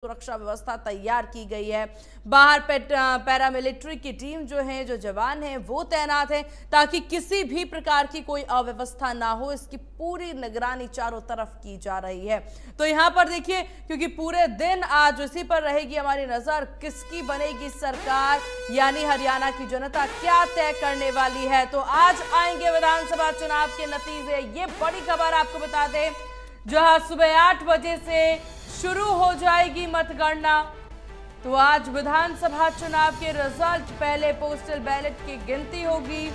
सुरक्षा व्यवस्था तैयार की गई है। बाहर पैरामिलिट्री की टीम जो है, जो जवान हैं, वो तैनात हैं ताकि किसी भी प्रकार की कोई अव्यवस्था ना हो। इसकी पूरी निगरानी चारों तरफ़ की जा रही है। तो यहाँ पर देखिए, क्योंकि पूरे दिन आज उसी पर रहेगी हमारी नज़र, किसकी बनेगी सरकार, यानी हरियाणा की जनता क्या तय करने वाली है? तो आज आएँगे विधानसभा चुनाव के नतीजे। ये बड़ी खबर आपको बता दें जो सुबह आठ बजे से शुरू हो जाएगी मतगणना। तो आज विधानसभा चुनाव के रिज़ल्ट पहले पोस्टल बैलेट की गिनती होगी।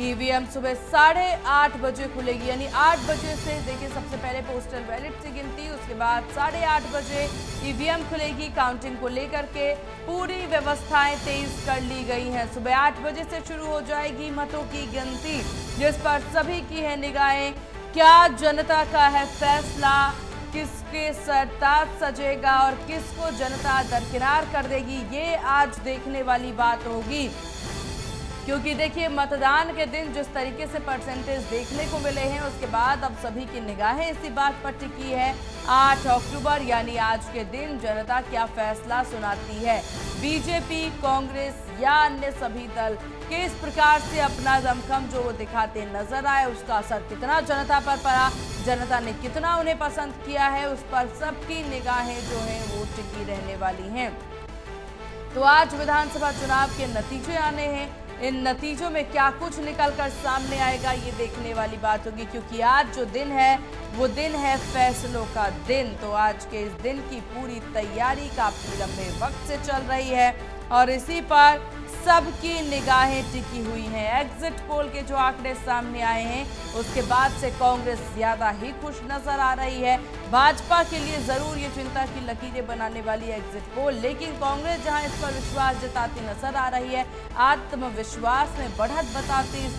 ईवीएम सुबह साढ़े आठ बजे खुलेगी, यानी आठ बजे से, देखिए, सबसे पहले पोस्टल बैलेट की गिनती, उसके बाद साढ़े आठ बजे ईवीएम खुलेगी काउंटिंग को लेकर के। पूरी व्यवस्थाएँ तेज कर ली गई हैं। सुबह आठ बजे से शुरू हो जाएगी मतों की गिनती, जिस पर सभी की है निगाहें। क्या जनता का है फैसला? किसके सरताज सजेगा और किसको जनता दरकिनार कर देगी, ये आज देखने वाली बात होगी। क्योंकि देखिए, मतदान के दिन जिस तरीके से परसेंटेज देखने को मिले हैं, उसके बाद अब सभी की निगाहें इसी बात पर टिकी है। 8 अक्टूबर, यानी आज के दिन, जनता क्या फैसला सुनाती है? बीजेपी, कांग्रेस या अन्य सभी दल किस प्रकार से अपना दमखम जो वो दिखाते नज़र आए, उसका असर कितना जनता पर पड़ा, जनता ने कितना उन्हें पसंद किया है, उस पर सबकी निगाहें जो हैं वो टिकी रहने वाली हैं। तो आज विधानसभा चुनाव के नतीजे आने हैं। इन नतीजों में क्या कुछ निकल कर सामने आएगा, ये देखने वाली बात होगी, क्योंकि आज जो दिन है, वो दिन है फैसलों का दिन। तो आज के इस दिन की पूरी तैयारी काफ़ी लंबे वक्त से चल रही है और इसी पर सबकी निगाहें टिकी हुई हैं। एग्जिट पोल के जो आंकड़े सामने आए हैं, उसके बाद से कांग्रेस ज़्यादा ही खुश नज़र आ रही है। भाजपा के लिए ज़रूर ये चिंता की लकीरें बनाने वाली एग्जिट पोल लेकिन कांग्रेस, जहाँ इस पर विश्वास जताती नज़र आ रही है, आत्मविश्वास में बढ़त बताती इस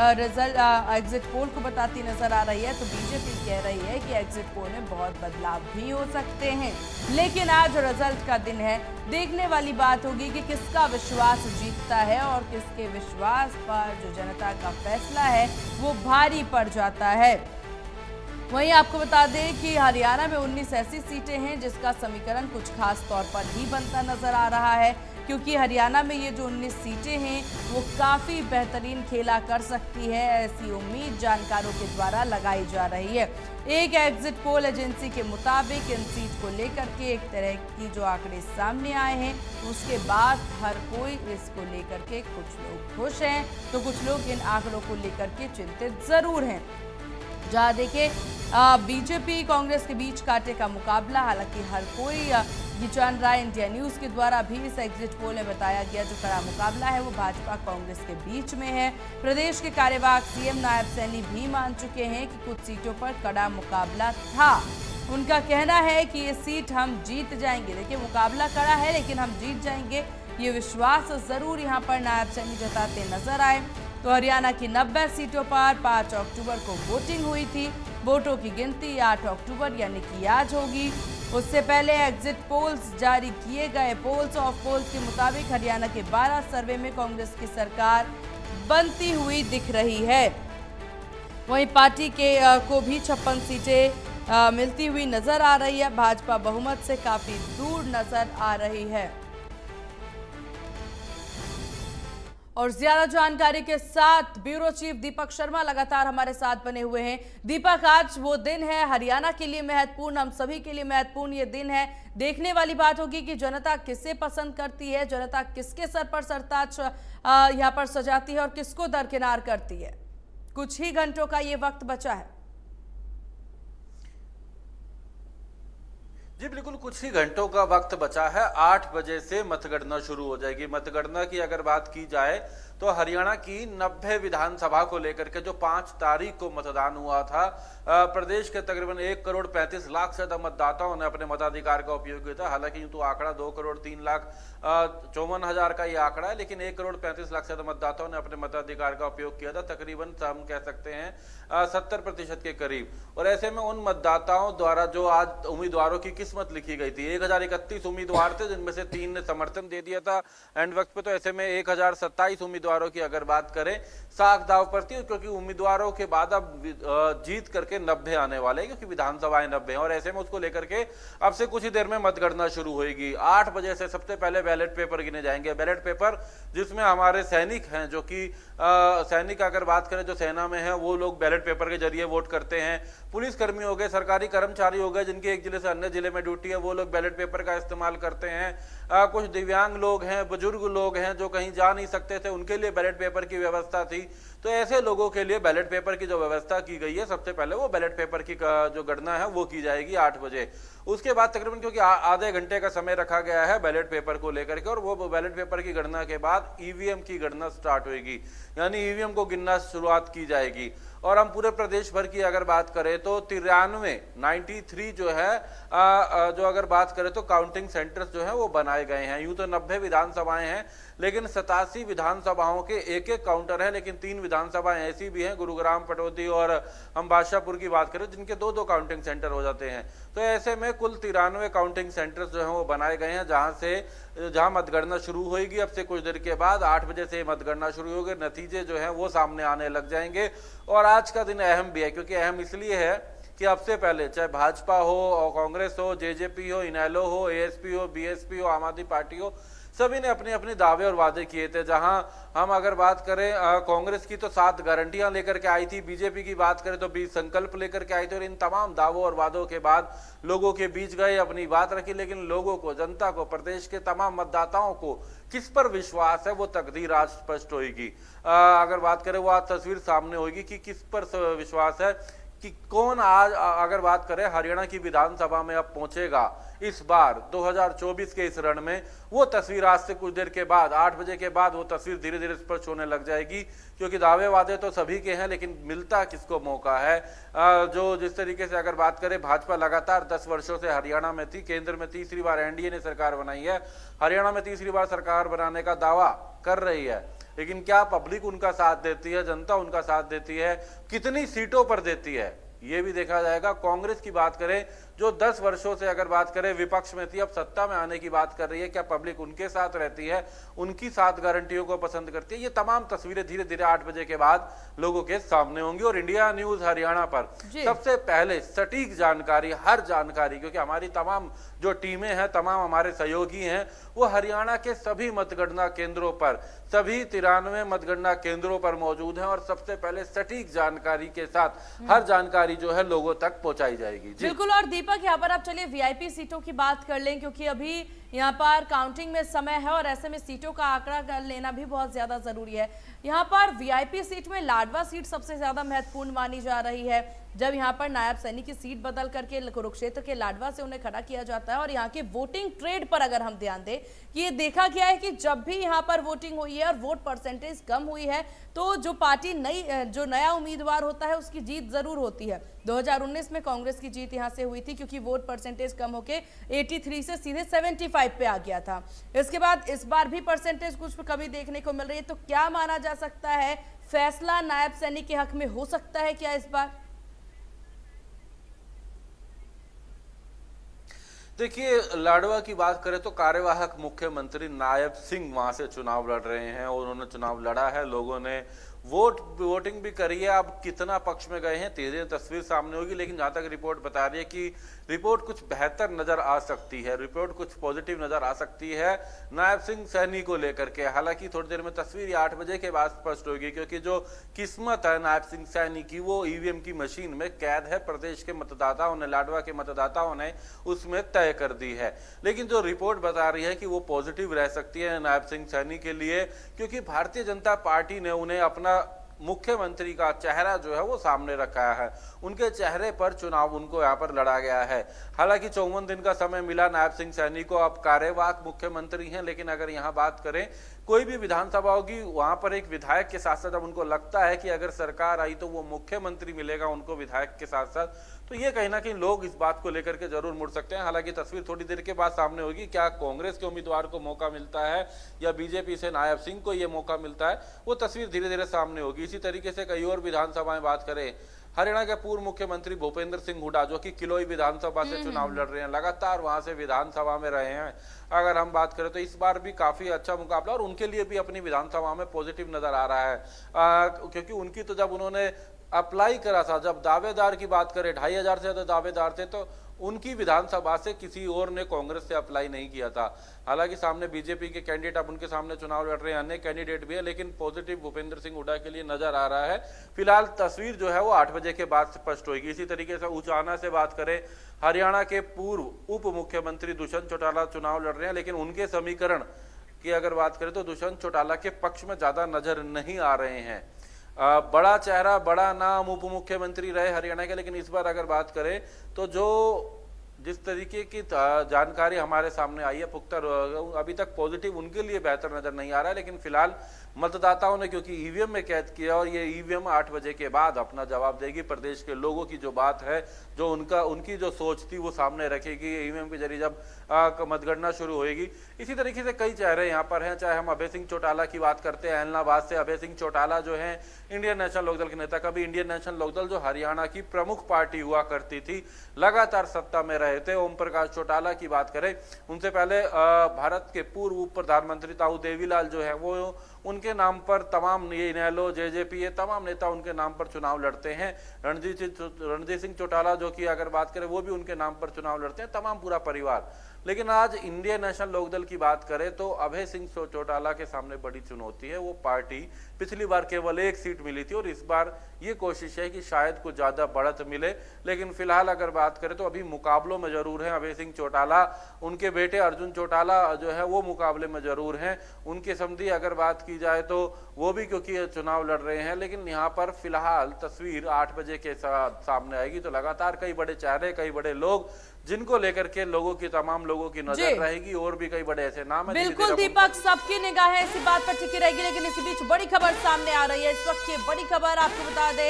रिज़ल्ट एग्जिट पोल को बताती नज़र आ रही है तो बीजेपी कह रही है कि एग्जिट पोल में बहुत बदलाव भी हो सकते हैं। लेकिन आज रिज़ल्ट का दिन है। देखने वाली बात होगी कि किसका विश्वास जीतता है और किसके विश्वास पर जो जनता का फैसला है, वो भारी पड़ जाता है। वहीं आपको बता दें कि हरियाणा में 19 ऐसी सीटें हैं जिसका समीकरण कुछ खास तौर पर ही बनता नज़र आ रहा है। क्योंकि हरियाणा में ये जो 19 सीटें हैं, वो काफ़ी बेहतरीन खेला कर सकती है, ऐसी उम्मीद जानकारों के द्वारा लगाई जा रही है। एक एग्जिट पोल एजेंसी के मुताबिक इन सीट को लेकर के एक तरह की जो आंकड़े सामने आए हैं, उसके बाद हर कोई इसको लेकर के कुछ लोग खुश हैं। तो कुछ लोग इन आंकड़ों को लेकर के चिंतित ज़रूर हैं। जहाँ देखे। बीजेपी कांग्रेस के बीच कांटे का मुकाबला, हालाँकि हर कोई ये जान रहा है इंडिया न्यूज़ के द्वारा भी इस एग्जिट पोल में बताया गया जो कड़ा मुकाबला है, वो भाजपा कांग्रेस के बीच में है। प्रदेश के कार्यवाहक सीएम नायब सैनी भी मान चुके हैं कि कुछ सीटों पर कड़ा मुकाबला था। उनका कहना है कि ये सीट हम जीत जाएँगे। देखिए, मुकाबला कड़ा है, लेकिन हम जीत जाएँगे। ये विश्वास ज़रूर यहाँ पर नायब सैनी जताते नज़र आए। तो हरियाणा की 90 सीटों पर 5 अक्टूबर को वोटिंग हुई थी। वोटों की गिनती 8 अक्टूबर यानी कि आज होगी। उससे पहले एग्जिट पोल्स जारी किए गए पोल्स ऑफ़ पोल्स के मुताबिक हरियाणा के 12 सर्वे में कांग्रेस की सरकार बनती हुई दिख रही है। वहीं पार्टी के को भी छप्पन सीटें मिलती हुई नज़र आ रही है। भाजपा बहुमत से काफ़ी दूर नज़र आ रही है। और ज़्यादा जानकारी के साथ ब्यूरो चीफ दीपक शर्मा लगातार हमारे साथ बने हुए हैं। दीपक, आज वो दिन है, हरियाणा के लिए महत्वपूर्ण, हम सभी के लिए महत्वपूर्ण ये दिन है। देखने वाली बात होगी कि जनता किसे पसंद करती है, जनता किसके सर पर सरताज यहाँ पर सजाती है और किसको दरकिनार करती है। कुछ ही घंटों का ये वक्त बचा है। जी, बिल्कुल, कुछ ही घंटों का वक्त बचा है। आठ बजे से मतगणना शुरू हो जाएगी। मतगणना की अगर बात की जाए तो हरियाणा की नब्बे विधानसभा को लेकर के जो पाँच तारीख को मतदान हुआ था प्रदेश के तकरीबन एक करोड़ पैंतीस लाख से अधिक मतदाताओं ने अपने मताधिकार का उपयोग किया था। हालाँकि यूँ तो आंकड़ा दो करोड़ तीन लाख चौवन हज़ार का ये आंकड़ा है, लेकिन एक करोड़ पैंतीस लाख से अधिक मतदाताओं ने अपने मताधिकार का उपयोग किया था। तकरीबन हम कह सकते हैं सत्तर प्रतिशत के करीब। और ऐसे में उन मतदाताओं द्वारा जो आज उम्मीदवारों की किस्मत लिखी गई थी, एक हज़ार इकतीस उम्मीदवार थे, जिनमें से तीन ने समर्थन दे दिया था। एंड वक्त पे तो ऐसे में एक हज़ार सत्ताईस उम्मीदवारों की अगर बात करें, साख दाव पर थी क्योंकि उम्मीदवारों के बाद अब जीत करके नब्बे आने वाले क्योंकि विधानसभाएँ नब्बे और ऐसे में उसको लेकर के अब से कुछ ही देर में मतगणना शुरू होगी आठ बजे से सबसे पहले बैलेट पेपर गिने जाएँगे। बैलेट पेपर जिसमें हमारे सैनिक हैं, जो कि सैनिक अगर बात करें, जो सेना में है, वो लोग बैलेट पेपर के ज़रिए वोट करते हैं। पुलिस कर्मी हो गए सरकारी कर्मचारी हो गए जिनके एक ज़िले से अन्य ज़िले में ड्यूटी है वो लोग बैलेट पेपर का इस्तेमाल करते हैं। आ, कुछ दिव्यांग लोग हैं बुज़ुर्ग लोग हैं जो कहीं जा नहीं सकते थे उनके लिए बैलेट पेपर की व्यवस्था थी। तो ऐसे लोगों के लिए बैलेट पेपर की जो व्यवस्था की गई है सबसे पहले वो बैलेट पेपर की जो गणना है वो की जाएगी आठ बजे। उसके बाद तकरीबन क्योंकि आधे घंटे का समय रखा गया है बैलेट पेपर को लेकर के और वो बैलेट पेपर की गणना के बाद ईवीएम की गणना स्टार्ट होगी यानी ईवीएम को गिनना शुरुआत की जाएगी। और हम पूरे प्रदेश भर की अगर बात करें तो तिरानवे 93 जो है आ, जो अगर बात करें तो काउंटिंग सेंटर्स जो है वो बनाए गए हैं। यूँ तो 90 विधानसभाएँ हैं लेकिन सतासी विधानसभाओं के एक एक काउंटर है, लेकिन तीन विधानसभाएँ ऐसी भी हैं, गुरुग्राम, पटौदी और हम बादशाहपुर की बात करें, जिनके दो दो काउंटिंग सेंटर हो जाते हैं। तो ऐसे में कुल तिरानवे काउंटिंग सेंटर जो है, वो बनाए गए हैं, जहाँ से, जहाँ मतगणना शुरू होगी अब से कुछ देर के बाद आठ बजे से मतगणना शुरू होगी, नतीजे जो है, वो सामने आने लग जाएँगे। और आज का दिन अहम भी है, क्योंकि अहम इसलिए है कि अब से पहले, चाहे भाजपा हो, और कांग्रेस हो, जेजेपी हो, इनैलो हो, एएसपी हो, बीएसपी हो, आम आदमी पार्टी हो सभी ने अपने अपने दावे और वादे किए थे। जहाँ हम अगर बात करें कांग्रेस की तो सात गारंटियाँ लेकर के आई थी। बीजेपी की बात करें तो बीस संकल्प लेकर के आई थी और इन तमाम दावों और वादों के बाद लोगों के बीच गए, अपनी बात रखी। लेकिन लोगों को, जनता को, प्रदेश के तमाम मतदाताओं को किस पर विश्वास है वो तकदीर आज स्पष्ट होगी। अगर बात करें वो आज तस्वीर सामने होगी कि किस पर विश्वास है। कि कौन आज अगर बात करें हरियाणा की विधानसभा में अब पहुंचेगा इस बार 2024 के इस रण में, वो तस्वीर आज से कुछ देर के बाद, आठ बजे के बाद वो तस्वीर धीरे धीरे स्पष्ट होने लग जाएगी, क्योंकि दावे वादे तो सभी के हैं, लेकिन मिलता किसको मौका है? जो जिस तरीके से अगर बात करें, भाजपा लगातार दस वर्षों से हरियाणा में थी, केंद्र में तीसरी बार एनडीए ने सरकार बनाई है। हरियाणा में तीसरी बार सरकार बनाने का दावा कर रही है। लेकिन क्या पब्लिक उनका साथ देती है, जनता उनका साथ देती है, कितनी सीटों पर देती है? ये भी देखा जाएगा। कांग्रेस की बात करें जो 10 वर्षों से अगर बात करें विपक्ष में थी अब सत्ता में आने की बात कर रही है क्या पब्लिक उनके साथ रहती है उनकी साथ गारंटियों को पसंद करती है? ये तमाम तस्वीरें धीरे धीरे आठ बजे के बाद लोगों के सामने होंगी। और इंडिया न्यूज़ हरियाणा पर सबसे पहले सटीक जानकारी हर जानकारी क्योंकि हमारी तमाम जो टीमें हैं तमाम हमारे सहयोगी हैं वो हरियाणा के सभी मतगणना केंद्रों पर सभी तिरानवे मतगणना केंद्रों पर मौजूद हैं। और सबसे पहले सटीक जानकारी के साथ हर जानकारी जो है लोगों तक पहुंचाई जाएगी। बिल्कुल और दीपक यहाँ पर आप चलिए वीआईपी सीटों की बात कर लें क्योंकि अभी यहाँ पर काउंटिंग में समय है और ऐसे में सीटों का आंकड़ा कर लेना भी बहुत ज़्यादा ज़रूरी है। यहाँ पर वीआईपी सीट में लाडवा सीट सबसे ज़्यादा महत्वपूर्ण मानी जा रही है। जब यहाँ पर नायब सैनिक की सीट बदल करके कुरुक्षेत्र के लाडवा से उन्हें खड़ा किया जाता है और यहाँ के वोटिंग ट्रेड पर अगर हम ध्यान दें कि ये देखा गया है कि जब भी यहाँ पर वोटिंग हुई है और वोट परसेंटेज कम हुई है तो जो पार्टी नई जो नया उम्मीदवार होता है, उसकी जीत ज़रूर होती है। 2019 में कांग्रेस की जीत यहाँ से हुई थी क्योंकि वोट परसेंटेज कम होके 83 से सीधे 75 पे आ गया था। इसके बाद इस बार भी परसेंटेज कुछ कमी देखने को मिल रही है तो क्या माना जा सकता है? फैसला नायब सैनिक के हक में हो सकता है क्या इस बार? देखिए, लाडवा की बात करें तो कार्यवाहक मुख्यमंत्री नायब सिंह वहाँ से चुनाव लड़ रहे हैं और उन्होंने चुनाव लड़ा है। लोगों ने वोट वोटिंग भी करी है अब कितना पक्ष में गए हैं तेज़ी तस्वीर सामने होगी, लेकिन जहाँ तक रिपोर्ट बता रही है कि रिपोर्ट कुछ बेहतर नज़र आ सकती है, रिपोर्ट कुछ पॉजिटिव नज़र आ सकती है, नायब सिंह सैनी को लेकर के। हालाँकि थोड़ी देर में तस्वीर आठ बजे के बाद स्पष्ट होगी, क्योंकि जो किस्मत है नायब सिंह सैनी की, वो ईवीएम की मशीन में कैद है। प्रदेश के मतदाताओं ने, लाडवा के मतदाताओं ने उसमें तय कर दी है। लेकिन जो रिपोर्ट बता रही है कि वो पॉजिटिव रह सकती है नायब सिंह सैनी के लिए, क्योंकि भारतीय जनता पार्टी ने उन्हें अपना मुख्यमंत्री का चेहरा जो है वो सामने रखा है। उनके चेहरे पर चुनाव उनको यहाँ पर लड़ा गया है। हालाँकि चौवन दिन का समय मिला, नायब सिंह सैनी को अब कार्यवाहक मुख्यमंत्री हैं, लेकिन अगर यहाँ बात करें कोई भी विधानसभा होगी, वहाँ पर एक विधायक के साथ साथ अब उनको लगता है कि अगर सरकार आई तो वो मुख्यमंत्री मिलेगा उनको विधायक के साथ साथ। तो ये कहीं ना कहीं लोग इस बात को लेकर के ज़रूर मुड़ सकते हैं। हालाँकि तस्वीर थोड़ी देर के बाद सामने होगी, क्या कांग्रेस के उम्मीदवार को मौका मिलता है या बीजेपी से नायब सिंह को ये मौका मिलता है, वो तस्वीर धीरे धीरे सामने होगी। इसी तरीके से कई और विधानसभाएँ बात करें हरियाणा के पूर्व मुख्यमंत्री भूपेंद्र सिंह हुडा जो कि किलोई विधानसभा से चुनाव लड़ रहे हैं लगातार वहाँ से विधानसभा में रहे हैं। अगर हम बात करें तो इस बार भी काफ़ी अच्छा मुकाबला और उनके लिए भी अपनी विधानसभा में पॉजिटिव नज़र आ रहा है। आ, क्योंकि उनकी तो जब उन्होंने अप्लाई करा था जब दावेदार की बात करें ढाई हज़ार से ज़्यादा दावेदार थे तो उनकी विधानसभा से किसी और ने कांग्रेस से अप्लाई नहीं किया था। हालाँकि सामने बीजेपी के कैंडिडेट अब उनके सामने चुनाव लड़ रहे हैं, अन्य कैंडिडेट भी है, लेकिन पॉजिटिव भूपेंद्र सिंह हुडा के लिए नज़र आ रहा है। फ़िलहाल तस्वीर जो है वो आठ बजे के बाद स्पष्ट होगी इसी तरीके से उचाना से बात करें, हरियाणा के पूर्व उप मुख्यमंत्री दुष्यंत चौटाला चुनाव लड़ रहे हैं, लेकिन उनके समीकरण की अगर बात करें तो दुष्यंत चौटाला के पक्ष में ज़्यादा नज़र नहीं आ रहे हैं। बड़ा चेहरा, बड़ा नाम उप मुख्यमंत्री रहे हरियाणा के, लेकिन इस बार अगर बात करें तो जो जिस तरीके की जानकारी हमारे सामने आई है, पुख्ता अभी तक पॉजिटिव उनके लिए बेहतर नज़र नहीं आ रहा है, लेकिन फ़िलहाल मतदाताओं ने क्योंकि ईवीएम में कैद किया और ये ईवीएम आठ बजे के बाद अपना जवाब देगी। प्रदेश के लोगों की जो बात है, जो उनका, उनकी जो सोच थी, वो सामने रखेगी। ईवीएम के ज़रिए जब मतगणना शुरू होगी इसी तरीके से कई चेहरे यहाँ पर हैं, चाहे हम अभय सिंह चौटाला की बात करते हैं, एलनाबाद से अभय सिंह चौटाला जो है, इंडियन नेशनल लोकदल के नेता। कभी इंडियन नेशनल लोकदल जो हरियाणा की प्रमुख पार्टी हुआ करती थी, लगातार सत्ता में रहे थे। ओम प्रकाश चौटाला की बात करें, उनसे पहले भारत के पूर्व प्रधानमंत्री ताऊ देवीलाल जो है, वो उनके नाम पर तमाम ये इनैलो जे जे पी ये तमाम नेता उनके नाम पर चुनाव लड़ते हैं। रणजीत रणजीत सिंह चौटाला जो कि अगर बात करें, वो भी उनके नाम पर चुनाव लड़ते हैं, तमाम पूरा परिवार। लेकिन आज इंडियन नेशनल लोकदल की बात करें तो अभय सिंह चौटाला के सामने बड़ी चुनौती है। वो पार्टी पिछली बार केवल एक सीट मिली थी और इस बार ये कोशिश है कि शायद कुछ ज़्यादा बढ़त मिले। लेकिन फ़िलहाल अगर बात करें तो अभी मुकाबलों में ज़रूर है अभय सिंह चौटाला। उनके बेटे अर्जुन चौटाला जो है वो मुकाबले में ज़रूर हैं। उनके समझी अगर बात की जाए तो वो भी क्योंकि चुनाव लड़ रहे हैं, लेकिन यहाँ पर फ़िलहाल तस्वीर आठ बजे के साथ सामने आएगी। तो लगातार कई बड़े चेहरे, कई बड़े लोग जिनको लेकर के लोगों की तमाम लोगों की नज़र रहेगी और भी कई बड़े ऐसे नाम है बिल्कुल दीपक सबकी निगाहें इसी बात पर टिकी रहेगी लेकिन इसी बीच बड़ी खबर सामने आ रही है। इस वक्त की बड़ी खबर आपको बता दे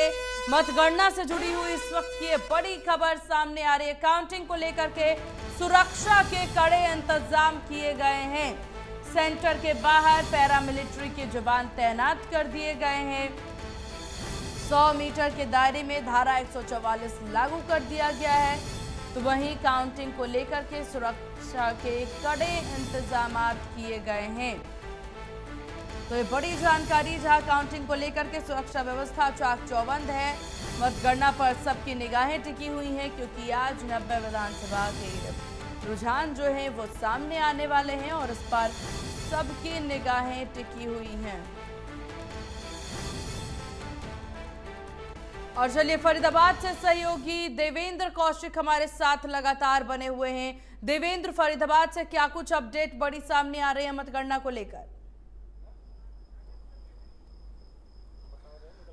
मतगणना से जुड़ी हुई इस वक्त की बड़ी खबर सामने आ रही है। काउंटिंग को लेकर के सुरक्षा के कड़े इंतज़ाम किए गए हैं। सेंटर के बाहर पैरामिलिट्री के जवान तैनात कर दिए गए हैं। 100 मीटर के दायरे में धारा 144 लागू कर दिया गया है। तो वहीं काउंटिंग को लेकर के सुरक्षा के कड़े इंतज़ाम किए गए हैं। तो ये बड़ी जानकारी जहाँ काउंटिंग को लेकर के सुरक्षा व्यवस्था चाक चौबंद है। मतगणना पर सबकी निगाहें टिकी हुई हैं क्योंकि आज नब्बे विधानसभा के रुझान जो है वो सामने आने वाले हैं और इस पर सबकी निगाहें टिकी हुई हैं। और चलिए फरीदाबाद से सहयोगी देवेंद्र कौशिक हमारे साथ लगातार बने हुए हैं। देवेंद्र, फरीदाबाद से क्या कुछ अपडेट बड़ी सामने आ रही है मतगणना को लेकर?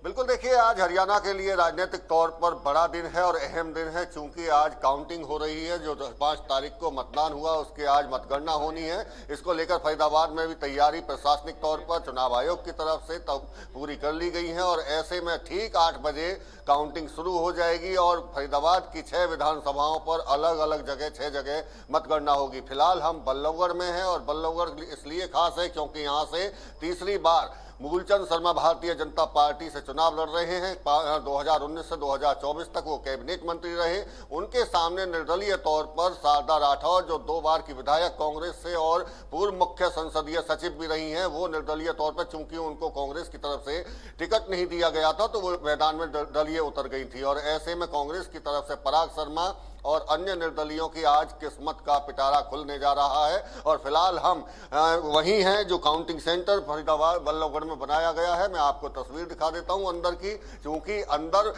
बिल्कुल देखिए, आज हरियाणा के लिए राजनीतिक तौर पर बड़ा दिन है और अहम दिन है, क्योंकि आज काउंटिंग हो रही है, जो पाँच तारीख को मतदान हुआ, उसके आज मतगणना होनी है। इसको लेकर फरीदाबाद में भी तैयारी प्रशासनिक तौर पर, चुनाव आयोग की तरफ़ से तब पूरी कर ली गई है और ऐसे में ठीक आठ बजे काउंटिंग शुरू हो जाएगी और फरीदाबाद की छह विधानसभाओं पर अलग अलग जगह, छह जगह मतगणना होगी। फ़िलहाल हम बल्लभगढ़ में हैं और बल्लभगढ़ इसलिए खास है क्योंकि यहाँ से तीसरी बार मूलचंद शर्मा भारतीय जनता पार्टी से चुनाव लड़ रहे हैं। 2019 से 2024 तक वो कैबिनेट मंत्री रहे। उनके सामने निर्दलीय तौर पर शारदा राठौर, जो दो बार की विधायक कांग्रेस से और पूर्व मुख्य संसदीय सचिव भी रही हैं, वो निर्दलीय तौर पर चूँकि उनको कांग्रेस की तरफ़ से टिकट नहीं दिया गया था तो वो मैदान में दलीय उतर गई थी। और ऐसे में कांग्रेस की तरफ़ से पराग शर्मा और अन्य निर्दलियों की आज किस्मत का पिटारा खुलने जा रहा है। और फ़िलहाल हम वही हैं जो काउंटिंग सेंटर फरीदाबाद, बल्लभगढ़ में बनाया गया है। मैं आपको तस्वीर दिखा देता हूँ अंदर की क्योंकि अंदर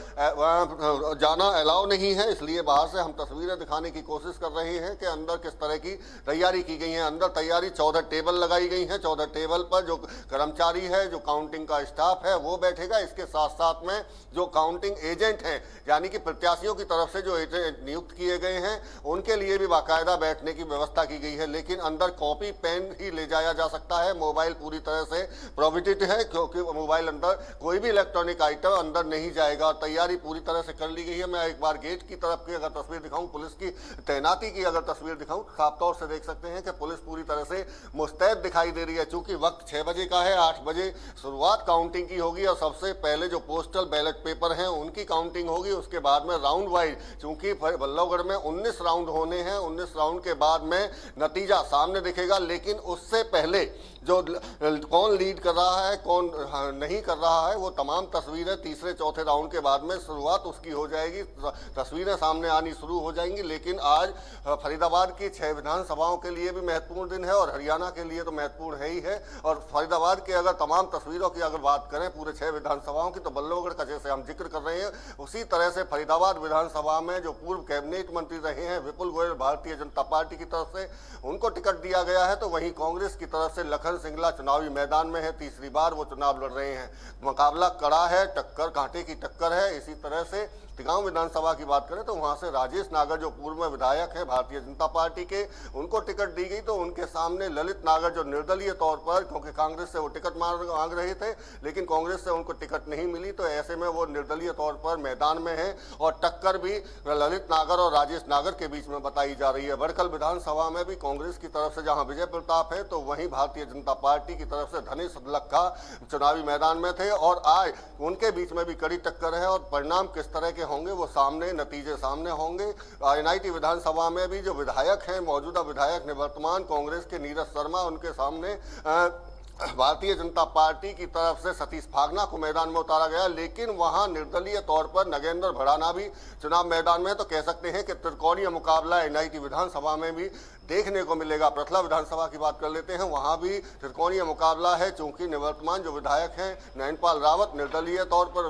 जाना अलाउ नहीं है, इसलिए बाहर से हम तस्वीरें दिखाने की कोशिश कर रहे हैं कि अंदर किस तरह की तैयारी की गई है। अंदर तैयारी चौदह टेबल लगाई गई है। चौदह टेबल पर जो कर्मचारी है, जो काउंटिंग का स्टाफ है, वो बैठेगा। इसके साथ साथ में जो काउंटिंग एजेंट है, यानी कि प्रत्याशियों की तरफ़ से जो एजेंट नियुक्त किए गए हैं। उनके लिए भी बाकायदा बैठने की व्यवस्था की गई है, लेकिन अंदर कॉपी, पेन ही ले जाया जा सकता है। मोबाइल पूरी तरह से प्रोविटेड है, क्योंकि मोबाइल अंदर कोई भी इलेक्ट्रॉनिक आइटम अंदर नहीं जाएगा। और तैयारी पूरी तरह से कर ली गई है। मैं एक बार गेट की तरफ़ की अगर तस्वीर दिखाऊँ, पुलिस की, तैनाती की अगर तस्वीर दिखाऊँ साफ़ तौर से देख सकते हैं कि पुलिस पूरी तरह से मुस्तैद दिखाई दे रही है, चूँकि वक्त छह बजे का है, आठ बजे शुरुआत काउंटिंग की होगी। और सबसे पहले जो पोस्टल बैलेट पेपर हैं, उनकी काउंटिंग होगी। उसके बाद में राउंड वाइज चूँकि बल्लभगढ़ में 19 राउंड होने हैं। 19 राउंड के बाद में नतीजा सामने दिखेगा लेकिन उससे पहले जो कौन लीड कर रहा है कौन हाँ, नहीं कर रहा है वो तमाम तस्वीरें तीसरे चौथे राउंड के बाद में शुरुआत उसकी हो जाएगी। तस्वीरें सामने आनी शुरू हो जाएँगी लेकिन आज फरीदाबाद की छह विधानसभाओं के लिए भी महत्वपूर्ण दिन है और हरियाणा के लिए तो महत्वपूर्ण है ही है। और फरीदाबाद के अगर तमाम तस्वीरों की अगर बात करें पूरे छह विधानसभाओं की तो बल्लभगढ़ का जैसे हम ज़िक्र कर रहे हैं उसी तरह से फरीदाबाद विधानसभा में जो पूर्व कैबिनेट मंत्री रहे हैं, विपुल गोयल भारतीय जनता पार्टी की तरफ़ से, उनको टिकट दिया गया है तो वहीं कांग्रेस की तरफ़ से लखन सिंगला चुनावी मैदान में है, तीसरी बार वो चुनाव लड़ रहे हैं। मुकाबला कड़ा है, टक्कर कांटे की टक्कर है, इसी तरह से तिगांव विधानसभा की बात करें तो वहाँ से राजेश नागर, जो पूर्व में विधायक है भारतीय जनता पार्टी के, उनको टिकट दी गई तो उनके सामने ललित नागर, जो निर्दलीय तौर पर, क्योंकि कांग्रेस से वो टिकट मांग रहे थे, लेकिन कांग्रेस से उनको टिकट नहीं मिली तो ऐसे में वो निर्दलीय तौर पर मैदान में है और टक्कर भी ललित नागर और राजेश नागर के बीच में बताई जा रही है। बड़कल विधानसभा में भी कांग्रेस की तरफ़ से जहाँ विजय प्रताप है तो वहीं भारतीय जनता पार्टी की तरफ़ से धनेश लक्का चुनावी मैदान में थे और आज उनके बीच में भी कड़ी टक्कर है और परिणाम किस तरह के होंगे, वो सामने, नतीजे सामने होंगे। एनआईटी विधानसभा में भी जो विधायक हैं, मौजूदा विधायक निवर्तमान कांग्रेस के नीरज शर्मा, उनके सामने भारतीय जनता पार्टी की तरफ़ से सतीश फागना को मैदान में उतारा गया, लेकिन वहाँ निर्दलीय तौर पर नगेंद्र भड़ाना भी चुनाव मैदान में तो कह सकते हैं कि त्रिकोणीय मुकाबला एनआईटी विधानसभा में भी देखने को मिलेगा। प्रथला विधानसभा की बात कर लेते हैं, वहाँ भी त्रिकोणीय मुकाबला है। चूँकि निवर्तमान जो विधायक हैं, नयनपाल रावत निर्दलीय तौर पर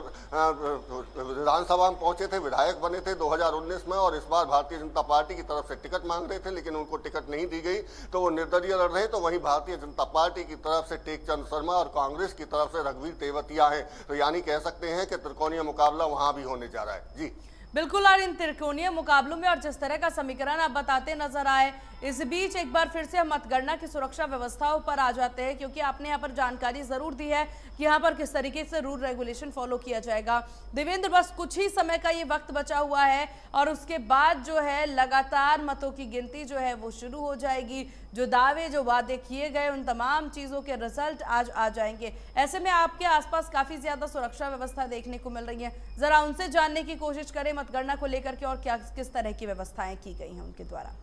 विधानसभा में पहुँचे थे, विधायक बने थे 2019 में, और इस बार भारतीय जनता पार्टी की तरफ़ से टिकट मांग रहे थे, लेकिन उनको टिकट नहीं दी गई। तो वो निर्दलीय लड़ रहे तो वहीं भारतीय जनता पार्टी की तरफ़ से टेकचंद शर्मा और कांग्रेस की तरफ़ से रघुवीर तेवतिया है। तो यानी कह सकते हैं कि त्रिकोणीय मुकाबला वहाँ भी होने जा रहा है। जी। बिल्कुल, और इन त्रिकोणीय मुकाबलों में और जिस तरह का समीकरण आप बताते नज़र आए इस बीच एक बार फिर से हम मतगणना की सुरक्षा व्यवस्थाओं पर आ जाते हैं, क्योंकि आपने यहाँ पर जानकारी ज़रूर दी है कि यहाँ पर किस तरीके से रूल रेगुलेशन फॉलो किया जाएगा। देवेंद्र, बस कुछ ही समय का ये वक्त बचा हुआ है और उसके बाद जो है लगातार मतों की गिनती जो है वो शुरू हो जाएगी। जो दावे, जो वादे किए गए, उन तमाम चीज़ों के रिज़ल्ट आज आ जाएँगे। ऐसे में आपके आसपास काफ़ी ज़्यादा सुरक्षा व्यवस्था देखने को मिल रही है। ज़रा उनसे जानने की कोशिश करें मतगणना को लेकर के और क्या, किस तरह की व्यवस्थाएँ की गई हैं उनके द्वारा।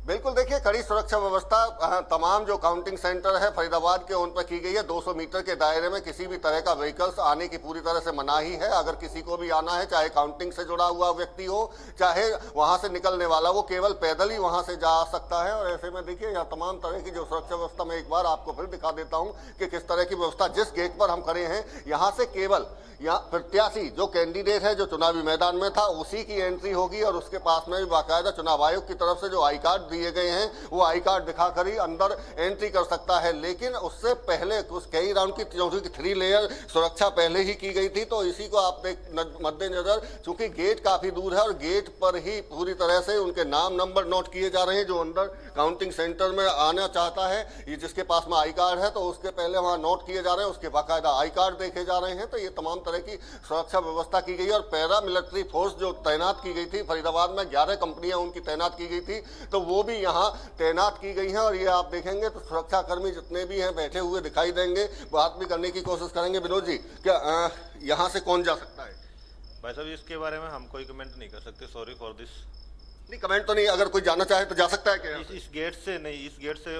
बिल्कुल, देखिए, कड़ी सुरक्षा व्यवस्था तमाम जो काउंटिंग सेंटर है फरीदाबाद के, उन पर की गई है। 200 मीटर के दायरे में किसी भी तरह का व्हीकल्स आने की पूरी तरह से मनाही है। अगर किसी को भी आना है, चाहे काउंटिंग से जुड़ा हुआ व्यक्ति हो, चाहे वहाँ से निकलने वाला वो, केवल पैदल ही वहाँ से जा सकता है। और ऐसे में देखिए, यहाँ तमाम तरह की जो सुरक्षा व्यवस्था, मैं एक बार आपको फिर दिखा देता हूँ कि किस तरह की व्यवस्था जिस गेट पर हम खड़े हैं, यहाँ से केवल यहाँ प्रत्याशी जो कैंडिडेट है, जो चुनावी मैदान में था, उसी की एंट्री होगी। और उसके पास में भी बाकायदा चुनाव आयोग की तरफ़ से जो आई कार्ड दिए गए हैं, वो आई कार्ड दिखाकर ही अंदर एंट्री कर सकता है। लेकिन उससे पहले कुछ कई राउंड की चौथी थ्री लेयर सुरक्षा पहले ही की गई थी तो इसी को आप मद्देनजर, चूँकि गेट काफ़ी दूर है और गेट पर ही पूरी तरह से उनके नाम नंबर नोट किए जा रहे हैं, जो अंदर काउंटिंग सेंटर में आना चाहता है। ये जिसके पास में आई कार्ड है तो उसके पहले वहाँ नोट किए जा रहे हैं, उसके बाकायदा आई कार्ड देखे जा रहे हैं। तो ये तमाम तरह की सुरक्षा व्यवस्था की गई और पैरा मिलिट्री फोर्स जो तैनात की गई थी, फरीदाबाद में ग्यारह कंपनियाँ उनकी तैनात की गई थी तो वो भी यहाँ तैनात की गई हैं और ये आप देखेंगे तो सुरक्षा कर्मी जितने भी हैं बैठे हुए दिखाई देंगे। बात भी करने की कोशिश करेंगे। विनोद जी क्या यहाँ से कौन जा सकता है? भाई साहब इसके बारे में हम कोई कमेंट नहीं कर सकते। सॉरी फॉर दिस नहीं कमेंट तो नहीं। अगर कोई जाना चाहे तो जा सकता है क्या इस, इस गेट से नहीं इस गेट से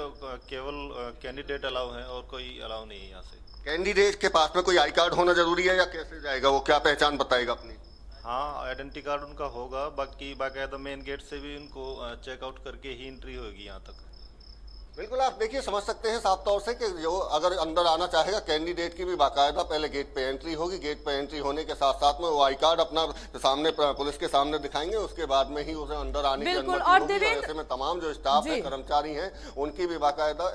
केवल कैंडिडेट अलाउ है और कोई अलाउ नहीं है यहाँ से। कैंडिडेट के पास में कोई आई कार्ड होना ज़रूरी है या कैसे जाएगा? वो क्या पहचान बताएगा अपनी? हाँ आइडेंटिटी कार्ड उनका होगा बाकी बाकायदा मेन गेट से भी उनको चेकआउट करके ही एंट्री होगी यहाँ तक। बिल्कुल आप देखिए समझ सकते हैं साफ़ तौर से कि जो अगर अंदर आना चाहेगा कैंडिडेट की भी बाकायदा पहले गेट पे एंट्री होगी। गेट पे एंट्री होने के साथ साथ में वो आई कार्ड अपना सामने पुलिस के सामने दिखाएँगे। उसके बाद में ही उसे अंदर आने की अनुमति होगी। ऐसे में तमाम जो स्टाफ है कर्मचारी हैं उनकी भी बाकायदा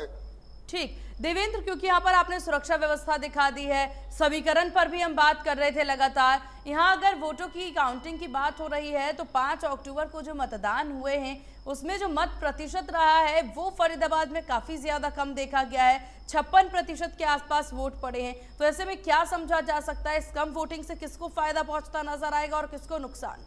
ठीक। देवेंद्र, क्योंकि यहाँ पर आपने सुरक्षा व्यवस्था दिखा दी है, समीकरण पर भी हम बात कर रहे थे लगातार। यहाँ अगर वोटों की काउंटिंग की बात हो रही है तो पाँच अक्टूबर को जो मतदान हुए हैं, उसमें जो मत प्रतिशत रहा है, वो फरीदाबाद में काफ़ी ज़्यादा कम देखा गया है। छप्पन प्रतिशत के आसपास वोट पड़े हैं। तो ऐसे में क्या समझा जा सकता है? इस कम वोटिंग से किसको फ़ायदा पहुँचता नज़र आएगा और किसको नुकसान?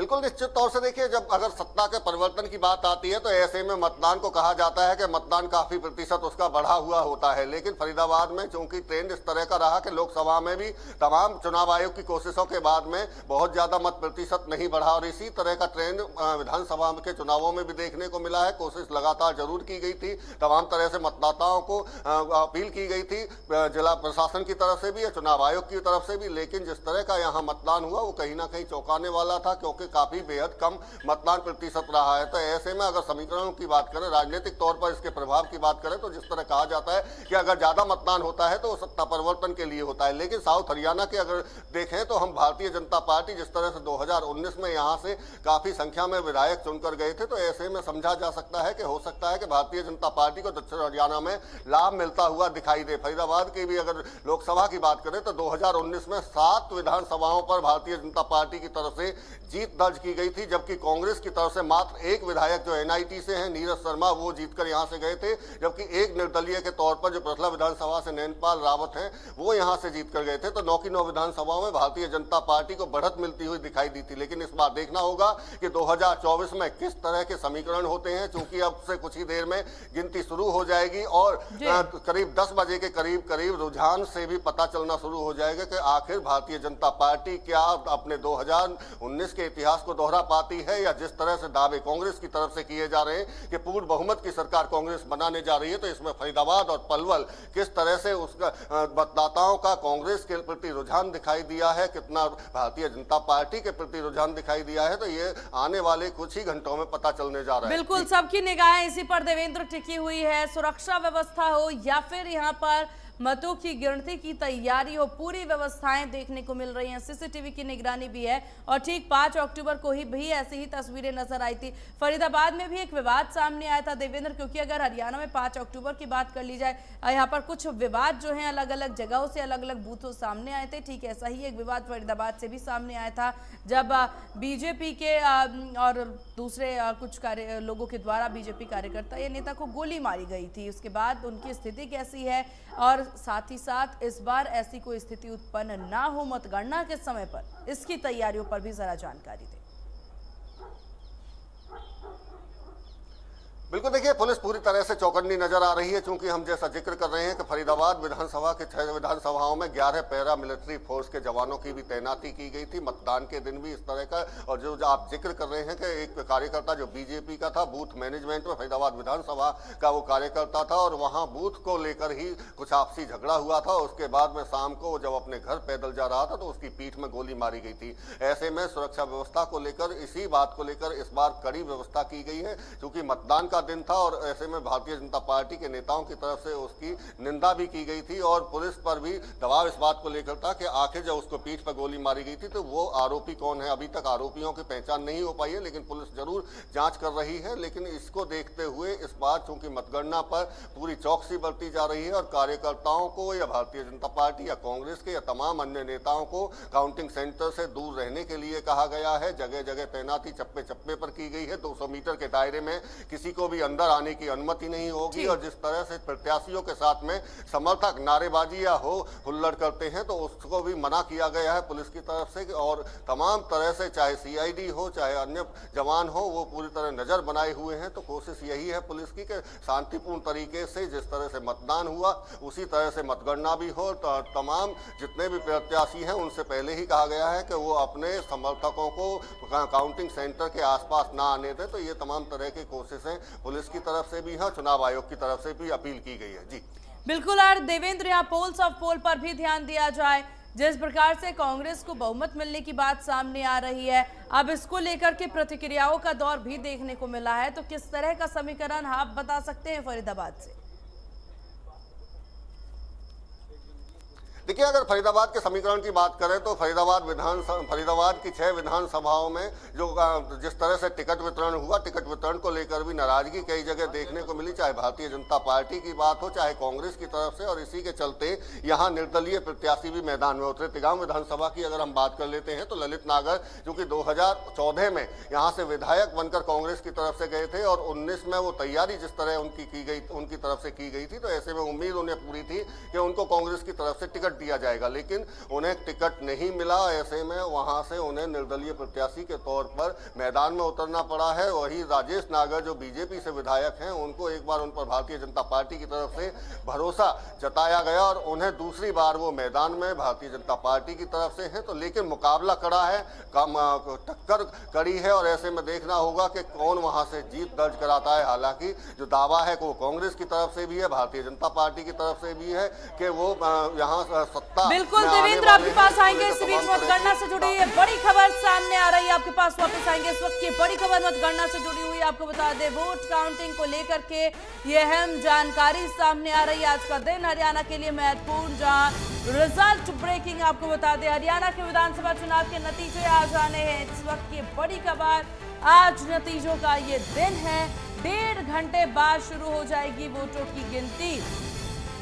बिल्कुल निश्चित तौर से देखिए, जब अगर सत्ता के परिवर्तन की बात आती है तो ऐसे में मतदान को कहा जाता है कि मतदान काफ़ी प्रतिशत उसका बढ़ा हुआ होता है। लेकिन फरीदाबाद में चूँकि ट्रेंड इस तरह का रहा कि लोकसभा में भी तमाम चुनाव आयोग की कोशिशों के बाद में बहुत ज़्यादा मत प्रतिशत नहीं बढ़ा, और इसी तरह का ट्रेंड विधानसभा के चुनावों में भी देखने को मिला है। कोशिश लगातार ज़रूर की गई थी, तमाम तरह से मतदाताओं को अपील की गई थी जिला प्रशासन की तरफ़ से भी या चुनाव आयोग की तरफ़ से भी। लेकिन जिस तरह का यहाँ मतदान हुआ, वो कहीं ना कहीं चौंकाने वाला था, क्योंकि काफ़ी बेहद कम मतदान प्रतिशत रहा है। तो ऐसे में अगर समीकरणों की बात करें, राजनीतिक तौर पर इसके प्रभाव की बात करें तो जिस तरह कहा जाता है कि अगर ज़्यादा मतदान होता है तो सत्ता परिवर्तन के लिए होता है। लेकिन साउथ हरियाणा के अगर देखें तो हम भारतीय जनता पार्टी जिस तरह से 2019 में यहाँ से काफ़ी संख्या में विधायक चुनकर गए थे तो ऐसे में समझा जा सकता है कि हो सकता है कि भारतीय जनता पार्टी को दक्षिण हरियाणा में लाभ मिलता हुआ दिखाई दे। फरीदाबाद की भी अगर लोकसभा की बात करें तो 2019 में सात विधानसभाओं पर भारतीय जनता पार्टी की तरफ़ से जीत दर्ज की गई थी जबकि कांग्रेस की तरफ़ से मात्र एक विधायक जो एनआईटी से हैं नीरज शर्मा वो जीतकर यहाँ से गए थे जबकि एक निर्दलीय के तौर पर जो प्रथला विधानसभा से नैनपाल रावत हैं वो यहाँ से जीतकर गए थे। तो नौ की नौ विधानसभाओं में भारतीय जनता पार्टी को बढ़त मिलती हुई दिखाई दी थी। लेकिन इस बार देखना होगा कि दो हज़ार चौबीस में किस तरह के समीकरण होते हैं चूँकि अब से कुछ ही देर में गिनती शुरू हो जाएगी और करीब दस बजे के करीब करीब रुझान से भी पता चलना शुरू हो जाएगा कि आखिर भारतीय जनता पार्टी क्या अपने 2019 के इतिहास को दोहरा पाती है या जिस तरह से दावे कांग्रेस की तरफ़ से किए जा रहे हैं कि पूर्ण बहुमत की सरकार कांग्रेस बनाने जा रही है तो इसमें फरीदाबाद और पलवल किस तरह से उसका मतदाताओं का कांग्रेस के प्रति रुझान दिखाई दिया है कितना भारतीय जनता पार्टी के प्रति रुझान दिखाई दिया है तो ये आने वाले कुछ ही घंटों में पता चलने जा रहा है। बिल्कुल सबकी निगाहें इसी पर देवेंद्र टिकी हुई है सुरक्षा व्यवस्था हो या फिर यहाँ पर मतों की गिनती की तैयारी और पूरी व्यवस्थाएँ देखने को मिल रही हैं। सीसीटीवी की निगरानी भी है और ठीक पाँच अक्टूबर को ही भी ऐसी ही तस्वीरें नज़र आई थी। फरीदाबाद में भी एक विवाद सामने आया था देवेंद्र, क्योंकि अगर हरियाणा में पाँच अक्टूबर की बात कर ली जाए, यहाँ पर कुछ विवाद जो है अलग अलग जगहों से अलग अलग बूथों सामने आए थे। ठीक ऐसा ही एक विवाद फरीदाबाद से भी सामने आया था, जब बीजेपी के और दूसरे कुछ कार्य, लोगों के द्वारा बीजेपी कार्यकर्ता या नेता को गोली मारी गई थी। उसके बाद उनकी स्थिति कैसी है और साथ ही साथ इस बार ऐसी कोई स्थिति उत्पन्न ना हो मतगणना के समय पर, इसकी तैयारियों पर भी जरा जानकारी दें। बिल्कुल देखिए पुलिस पूरी तरह से चौकन्नी नज़र आ रही है। क्योंकि हम जैसा ज़िक्र कर रहे हैं कि फरीदाबाद विधानसभा के छह विधानसभाओं में ग्यारह पैरा मिलिट्री फोर्स के जवानों की भी तैनाती की गई थी। मतदान के दिन भी इस तरह का और जो, आप ज़िक्र कर रहे हैं कि एक कार्यकर्ता जो बीजेपी का था बूथ मैनेजमेंट में फरीदाबाद विधानसभा का वो कार्यकर्ता था और वहाँ बूथ को लेकर ही कुछ आपसी झगड़ा हुआ था। उसके बाद में शाम को जब अपने घर पैदल जा रहा था तो उसकी पीठ में गोली मारी गई थी। ऐसे में सुरक्षा व्यवस्था को लेकर इसी बात को लेकर इस बार कड़ी व्यवस्था की गई है। क्योंकि मतदान का दिन था और ऐसे में भारतीय जनता पार्टी के नेताओं की तरफ़ से उसकी निंदा भी की गई थी और पुलिस पर भी दबाव इस बात को लेकर था कि आखिर जब उसको पीठ पर गोली मारी गई थी तो वो आरोपी कौन है? अभी तक आरोपियों की पहचान नहीं हो पाई है, लेकिन पुलिस ज़रूर जाँच कर रही है, लेकिन इसको देखते हुए इस बार चूँकि मतगणना पर पूरी चौकसी बरती जा रही है और कार्यकर्ताओं को या भारतीय जनता पार्टी या कांग्रेस के या तमाम अन्य नेताओं को काउंटिंग सेंटर से दूर रहने के लिए कहा गया है। जगह जगह तैनाती चप्पे चप्पे पर की गई है। दो सौ मीटर के दायरे में किसी को भी अंदर आने की अनुमति नहीं होगी और जिस तरह से प्रत्याशियों के साथ में समर्थक नारेबाजी या हो हुल्लड़ करते हैं तो उसको भी मना किया गया है पुलिस की तरफ़ से और तमाम तरह से चाहे सीआईडी हो चाहे अन्य जवान हो वो पूरी तरह नज़र बनाए हुए हैं। तो कोशिश यही है पुलिस की कि शांतिपूर्ण तरीके से जिस तरह से मतदान हुआ उसी तरह से मतगणना भी हो। तो तमाम जितने भी प्रत्याशी हैं उनसे पहले ही कहा गया है कि वो अपने समर्थकों को काउंटिंग सेंटर के आसपास ना आने दें। तो ये तमाम तरह की कोशिशें पुलिस की तरफ़ से भी है, चुनाव आयोग की तरफ़ से भी अपील की गई है। जी। बिल्कुल, और देवेंद्र, यहाँ पोल्स ऑफ़ पोल पर भी ध्यान दिया जाए। जिस प्रकार से कांग्रेस को बहुमत मिलने की बात सामने आ रही है, अब इसको लेकर के प्रतिक्रियाओं का दौर भी देखने को मिला है। तो किस तरह का समीकरण आप बता सकते हैं फरीदाबाद से? देखिए, अगर फरीदाबाद के समीकरण की बात करें तो फरीदाबाद विधान फरीदाबाद की छह विधानसभाओं में जो जिस तरह से टिकट वितरण हुआ, टिकट वितरण को लेकर भी नाराज़गी कई जगह देखने को मिली, चाहे भारतीय जनता पार्टी की बात हो, चाहे कांग्रेस की तरफ़ से, और इसी के चलते यहाँ निर्दलीय प्रत्याशी भी मैदान में उतरे। तिगाम विधानसभा की अगर हम बात कर लेते हैं तो ललित नागर, जो कि दो में यहाँ से विधायक बनकर कांग्रेस की तरफ़ से गए थे, और उन्नीस में वो तैयारी जिस तरह उनकी की गई, उनकी तरफ़ से की गई थी तो ऐसे में उम्मीद उन्हें पूरी थी कि उनको कांग्रेस की तरफ़ से टिकट दिया जाएगा, लेकिन उन्हें टिकट नहीं मिला। ऐसे में वहाँ से उन्हें निर्दलीय प्रत्याशी के तौर पर मैदान में उतरना पड़ा है। वही राजेश नागर, जो बीजेपी से विधायक हैं, उनको एक बार उन पर भारतीय जनता पार्टी की तरफ़ से भरोसा जताया गया और उन्हें दूसरी बार वो मैदान में भारतीय जनता पार्टी की तरफ़ से है। तो लेकिन मुकाबला कड़ा है, कम, टक्कर कड़ी है और ऐसे में देखना होगा कि कौन वहाँ से जीत दर्ज कराता है। हालाँकि जो दावा है वो कांग्रेस की तरफ़ से भी है, भारतीय जनता पार्टी की तरफ़ से भी है कि वो यहाँ सत्ता। बिल्कुल देवेंद्र आपके पास आएँगे इस बीच मतगणना से जुड़ी है बड़ी खबर सामने आ रही है आपके पास वापस आएँगे इस वक्त की बड़ी खबर मतगणना से जुड़ी हुई आपको बता दें वोट काउंटिंग को लेकर के ये अहम जानकारी सामने आ रही है। आज का दिन हरियाणा के लिए महत्वपूर्ण जहाँ रिज़ल्ट ब्रेकिंग आपको बता दें हरियाणा के विधानसभा चुनाव के नतीजे आ जाने हैं इस वक्त की बड़ी खबर आज नतीजों का ये दिन है डेढ़ घंटे बाद शुरू हो जाएगी वोटों की गिनती।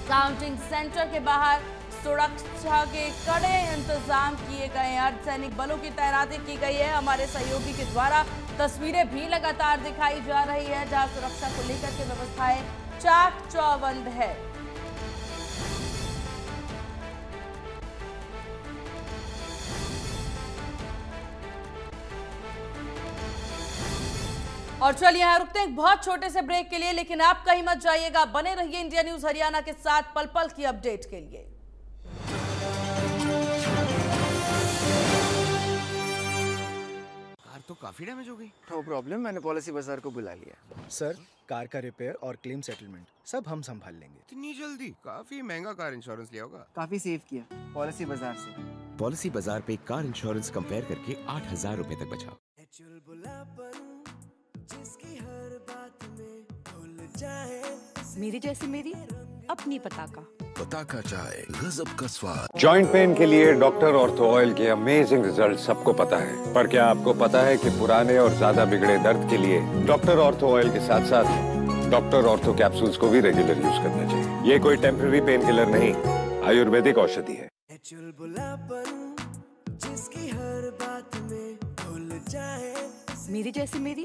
काउंटिंग सेंटर के बाहर सुरक्षा के कड़े इंतज़ाम किए गए हैं। अर्धसैनिक बलों की तैनाती की गई है। हमारे सहयोगी के द्वारा तस्वीरें भी लगातार दिखाई जा रही है, जहाँ सुरक्षा को लेकर के व्यवस्थाएँ चाक चौबंद है। और चलिए यहाँ रुकते हैं बहुत छोटे से ब्रेक के लिए, लेकिन आप कहीं मत जाइएगा। बने रहिए इंडिया न्यूज़ हरियाणा के साथ पल पल की अपडेट के लिए। काफ़ी डैमेज हो गई। नो प्रॉब्लम मैंने पॉलिसी बाज़ार को बुला लिया। सर कार का रिपेयर और क्लेम सेटलमेंट सब हम संभाल लेंगे। इतनी जल्दी? काफ़ी महँगा कार इंश्योरेंस लिया होगा। काफ़ी सेव किया पॉलिसी बाज़ार से। पॉलिसी बाज़ार पे कार इंश्योरेंस कंपेयर करके आठ हज़ार रूपए तक बचाओ जिसकी मेरी जैसी मेरी अपनी पताका पताका चाय गजब का स्वाद। जॉइंट पेन के लिए डॉक्टर ऑर्थो ऑयल के अमेजिंग रिज़ल्ट सबको पता है। पर क्या आपको पता है कि पुराने और ज़्यादा बिगड़े दर्द के लिए डॉक्टर ऑर्थो ऑयल के साथ साथ डॉक्टर ऑर्थो कैप्सूल्स को भी रेगुलर यूज़ करना चाहिए। ये कोई टेम्पररी पेन किलर नहीं आयुर्वेदिक औषधि है। मेरी जैसी मेरी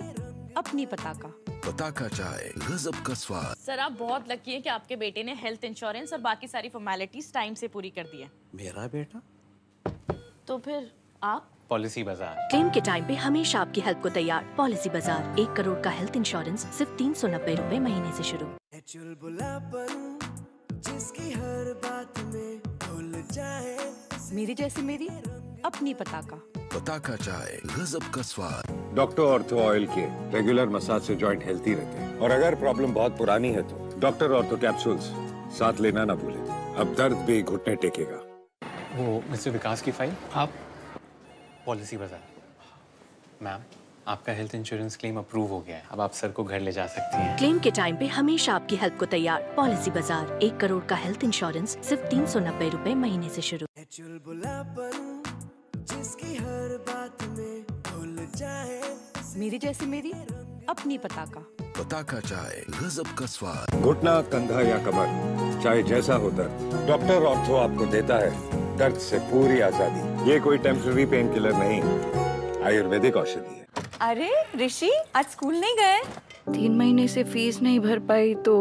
अपनी पताका पताका चाय गजब का स्वाद। सर आप बहुत लकी हैं कि आपके बेटे ने हेल्थ इंश्योरेंस और बाकी सारी फॉर्मेलिटीज टाइम से पूरी कर दी है। मेरा बेटा? तो फिर आप? पॉलिसी बाज़ार क्लेम के टाइम पे हमेशा आपकी हेल्प को तैयार। पॉलिसी बाज़ार एक करोड़ का हेल्थ इंश्योरेंस सिर्फ़ तीन सौ नब्बे रूपए महीने ऐसी शुरू। जिसकी हर बात में भूल जाए मेरी जैसी मेरी अपनी पताका। पताका चाय गजब का स्वाद। डॉक्टर ऑर्थो ऑयल के रेगुलर मसाज से जॉइंट हेल्थी रहते हैं। और अगर प्रॉब्लम बहुत पुरानी है तो डॉक्टर ऑर्थो कैप्सूल्स साथ लेना ना भूलें। अब दर्द भी घुटने टेकेगा। वो मिस्टर विकास की फ़ाइल आप? पॉलिसी बाज़ार मैम आपका हेल्थ इंश्योरेंस क्लेम अप्रूव हो गया है। अब आप सर को घर ले जा सकती हैं। क्लेम के टाइम पे हमेशा आपकी हेल्प को तैयार। पॉलिसी बाज़ार एक करोड़ का हेल्थ इंश्योरेंस सिर्फ़ तीन सौ नब्बे रूपए महीने से शुरू। जिसकी हर बात में भूल जाए। मेरी जैसी मेरी अपनी पताका। पताका चाय गजब का स्वाद। घुटना कंधा या कमर चाहे जैसा हो दर्द। डॉक्टर ऑर्थो आपको देता है दर्द से पूरी आज़ादी। ये कोई टेम्पररी पेन किलर नहीं। आयुर्वेदिक औषधि है। अरे ऋषि आज स्कूल नहीं गए? तीन महीने से फ़ीस नहीं भर पाई तो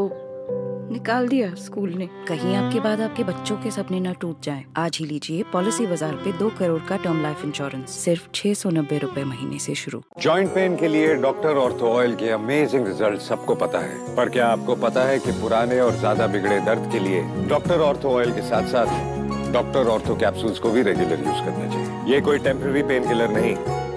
निकाल दिया स्कूल ने। कहीं आपके बाद आपके बच्चों के सपने न टूट जाएँ। आज ही लीजिए पॉलिसी बाज़ार पे दो करोड़ का टर्म लाइफ इंश्योरेंस सिर्फ़ छह सौ नब्बे रूपए महीने से शुरू। जॉइंट पेन के लिए डॉक्टर ऑर्थो ऑयल के अमेजिंग रिज़ल्ट सबको पता है। पर क्या आपको पता है की पुराने और ज़्यादा बिगड़े दर्द के लिए डॉक्टर ऑर्थो ऑयल के साथ साथ डॉक्टर ऑर्थो कैप्सूल्स को भी रेगुलर यूज़ करना चाहिए। ये कोई टेम्पररी पेन किलर नहीं।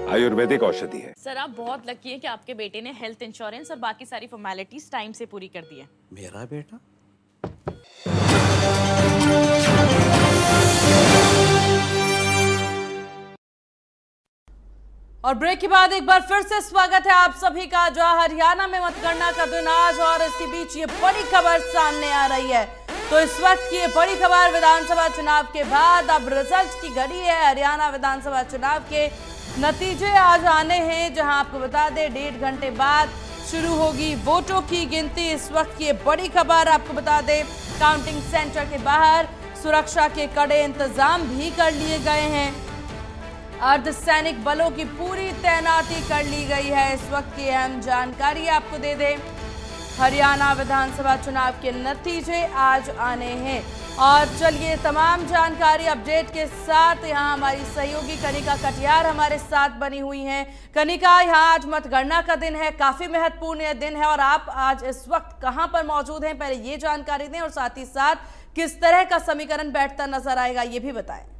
आयुर्वेदिक औषधि है। सर आप बहुत लकी हैं कि आपके बेटे ने हेल्थ इंश्योरेंस और बाकी सारी फॉर्मेलिटीज टाइम से पूरी कर दी है। मेरा बेटा? और ब्रेक के बाद एक बार फिर से स्वागत है आप सभी का जो हरियाणा में मतगणना का दिन आज और इसके बीच ये बड़ी खबर सामने आ रही है। तो इस वक्त की ये बड़ी खबर विधानसभा चुनाव के बाद अब रिज़ल्ट की घड़ी है। हरियाणा विधानसभा चुनाव के नतीजे आज आने हैं, जहाँ आपको बता दें, डेढ़ घंटे बाद शुरू होगी वोटों की गिनती। इस वक्त की बड़ी खबर आपको बता दें, काउंटिंग सेंटर के बाहर सुरक्षा के कड़े इंतज़ाम भी कर लिए गए हैं। अर्धसैनिक बलों की पूरी तैनाती कर ली गई है। इस वक्त की अहम जानकारी आपको दे दें, हरियाणा विधानसभा चुनाव के नतीजे आज आने हैं। और चलिए तमाम जानकारी अपडेट के साथ यहाँ हमारी सहयोगी कनिका कटियार हमारे साथ बनी हुई हैं। कनिका, यहाँ आज मतगणना का दिन है, काफ़ी महत्वपूर्ण यह दिन है और आप आज इस वक्त कहाँ पर मौजूद हैं? पहले ये जानकारी दें और साथ ही साथ किस तरह का समीकरण बैठता नज़र आएगा, ये भी बताएँ।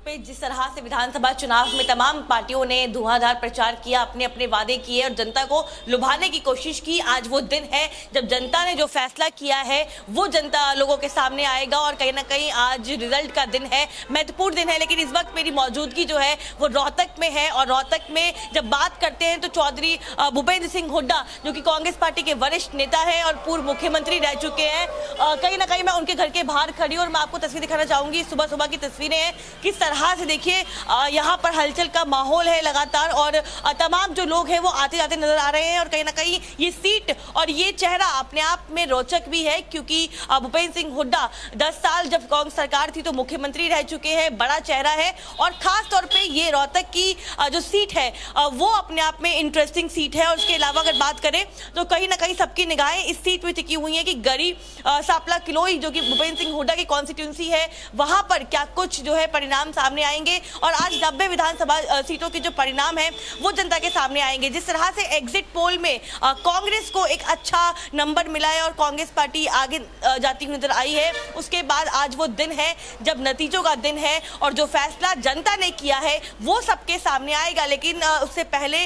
पे जिस तरह से विधानसभा चुनाव में तमाम पार्टियों ने धुआंधार प्रचार किया, अपने अपने वादे किए और जनता को लुभाने की कोशिश की, आज वो दिन है जब जनता ने जो फैसला किया है, वो जनता लोगों के सामने आएगा और कहीं ना कहीं आज रिज़ल्ट का दिन है, महत्वपूर्ण दिन है। लेकिन इस वक्त मेरी मौजूदगी जो है, वो रोहतक में है और रोहतक में जब बात करते हैं तो चौधरी भूपेंद्र सिंह हुड्डा, जो कि कांग्रेस पार्टी के वरिष्ठ नेता है और पूर्व मुख्यमंत्री रह चुके हैं कहीं ना कहीं मैं उनके घर के बाहर खड़ी और मैं आपको तस्वीर दिखाना चाहूँगी। सुबह सुबह की तस्वीरें हैं, किस तरह तरह से देखिए यहाँ पर हलचल का माहौल है लगातार और तमाम जो लोग हैं वो आते जाते नज़र आ रहे हैं और कहीं ना कहीं ये सीट और ये चेहरा अपने आप में रोचक भी है क्योंकि भूपेंद्र सिंह हुड्डा दस साल जब कांग्रेस सरकार थी तो मुख्यमंत्री रह चुके हैं, बड़ा चेहरा है और खास तौर पर ये रोहतक की जो सीट है वो अपने आप में इंटरेस्टिंग सीट है और उसके अलावा अगर बात करें तो कहीं ना कहीं सबकी निगाहें इस सीट में टिकी हुई है कि गरीब सापला किलोई जो कि भूपेंद्र सिंह हुड्डा की कॉन्स्टिट्यूंसी है, वहाँ पर क्या कुछ जो है परिणाम सामने आएँगे और आज नब्बे विधानसभा सीटों के जो परिणाम है वो जनता के सामने आएँगे। जिस तरह से एग्जिट पोल में कांग्रेस को एक अच्छा नंबर मिला है और कांग्रेस पार्टी आगे जाती हुई नज़र आई है उसके बाद आज वो दिन है जब नतीजों का दिन है और जो फैसला जनता ने किया है वो सबके सामने आएगा। लेकिन उससे पहले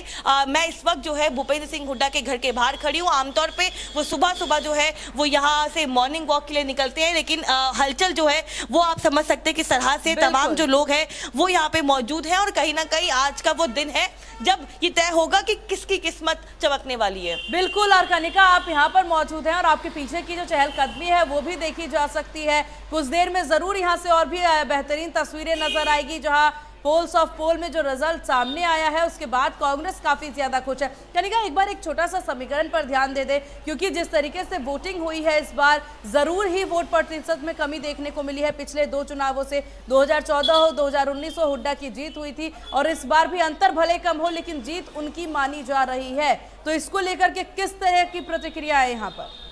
मैं इस वक्त जो है भूपेंद्र सिंह हुड्डा के घर के बाहर खड़ी हूँ। आमतौर पर वो सुबह सुबह जो है वो यहाँ से मॉर्निंग वॉक के लिए निकलते हैं लेकिन हलचल जो है वो आप समझ सकते हैं किस तरह से तमाम जो लोग हैं, वो यहाँ पे मौजूद हैं और कहीं ना कहीं आज का वो दिन है जब ये तय होगा कि किसकी किस्मत चमकने वाली है। बिल्कुल और कनिका आप यहाँ पर मौजूद हैं और आपके पीछे की जो चहलकदमी है, वो भी देखी जा सकती है। कुछ देर में ज़रूर यहाँ से और भी बेहतरीन तस्वीरें नज़र आएगी, जहाँ पोल्स ऑफ़ पोल में जो रिज़ल्ट सामने आया है, उसके बाद कांग्रेस काफ़ी ज़्यादा खुश है। कनिका एक बार एक छोटा सा समीकरण पर ध्यान दे दे, क्योंकि जिस तरीके से वोटिंग हुई है इस बार, ज़रूर ही वोट प्रतिशत में कमी देखने को मिली है। पिछले दो चुनावों से 2014 हो 2019 हो, हुड्डा की जीत हुई थी, और इस बार भी अंतर भले कम हो, लेकिन जीत उनकी मानी जा रही है। तो इसको लेकर के किस तरह की प्रतिक्रिया है यहाँ पर?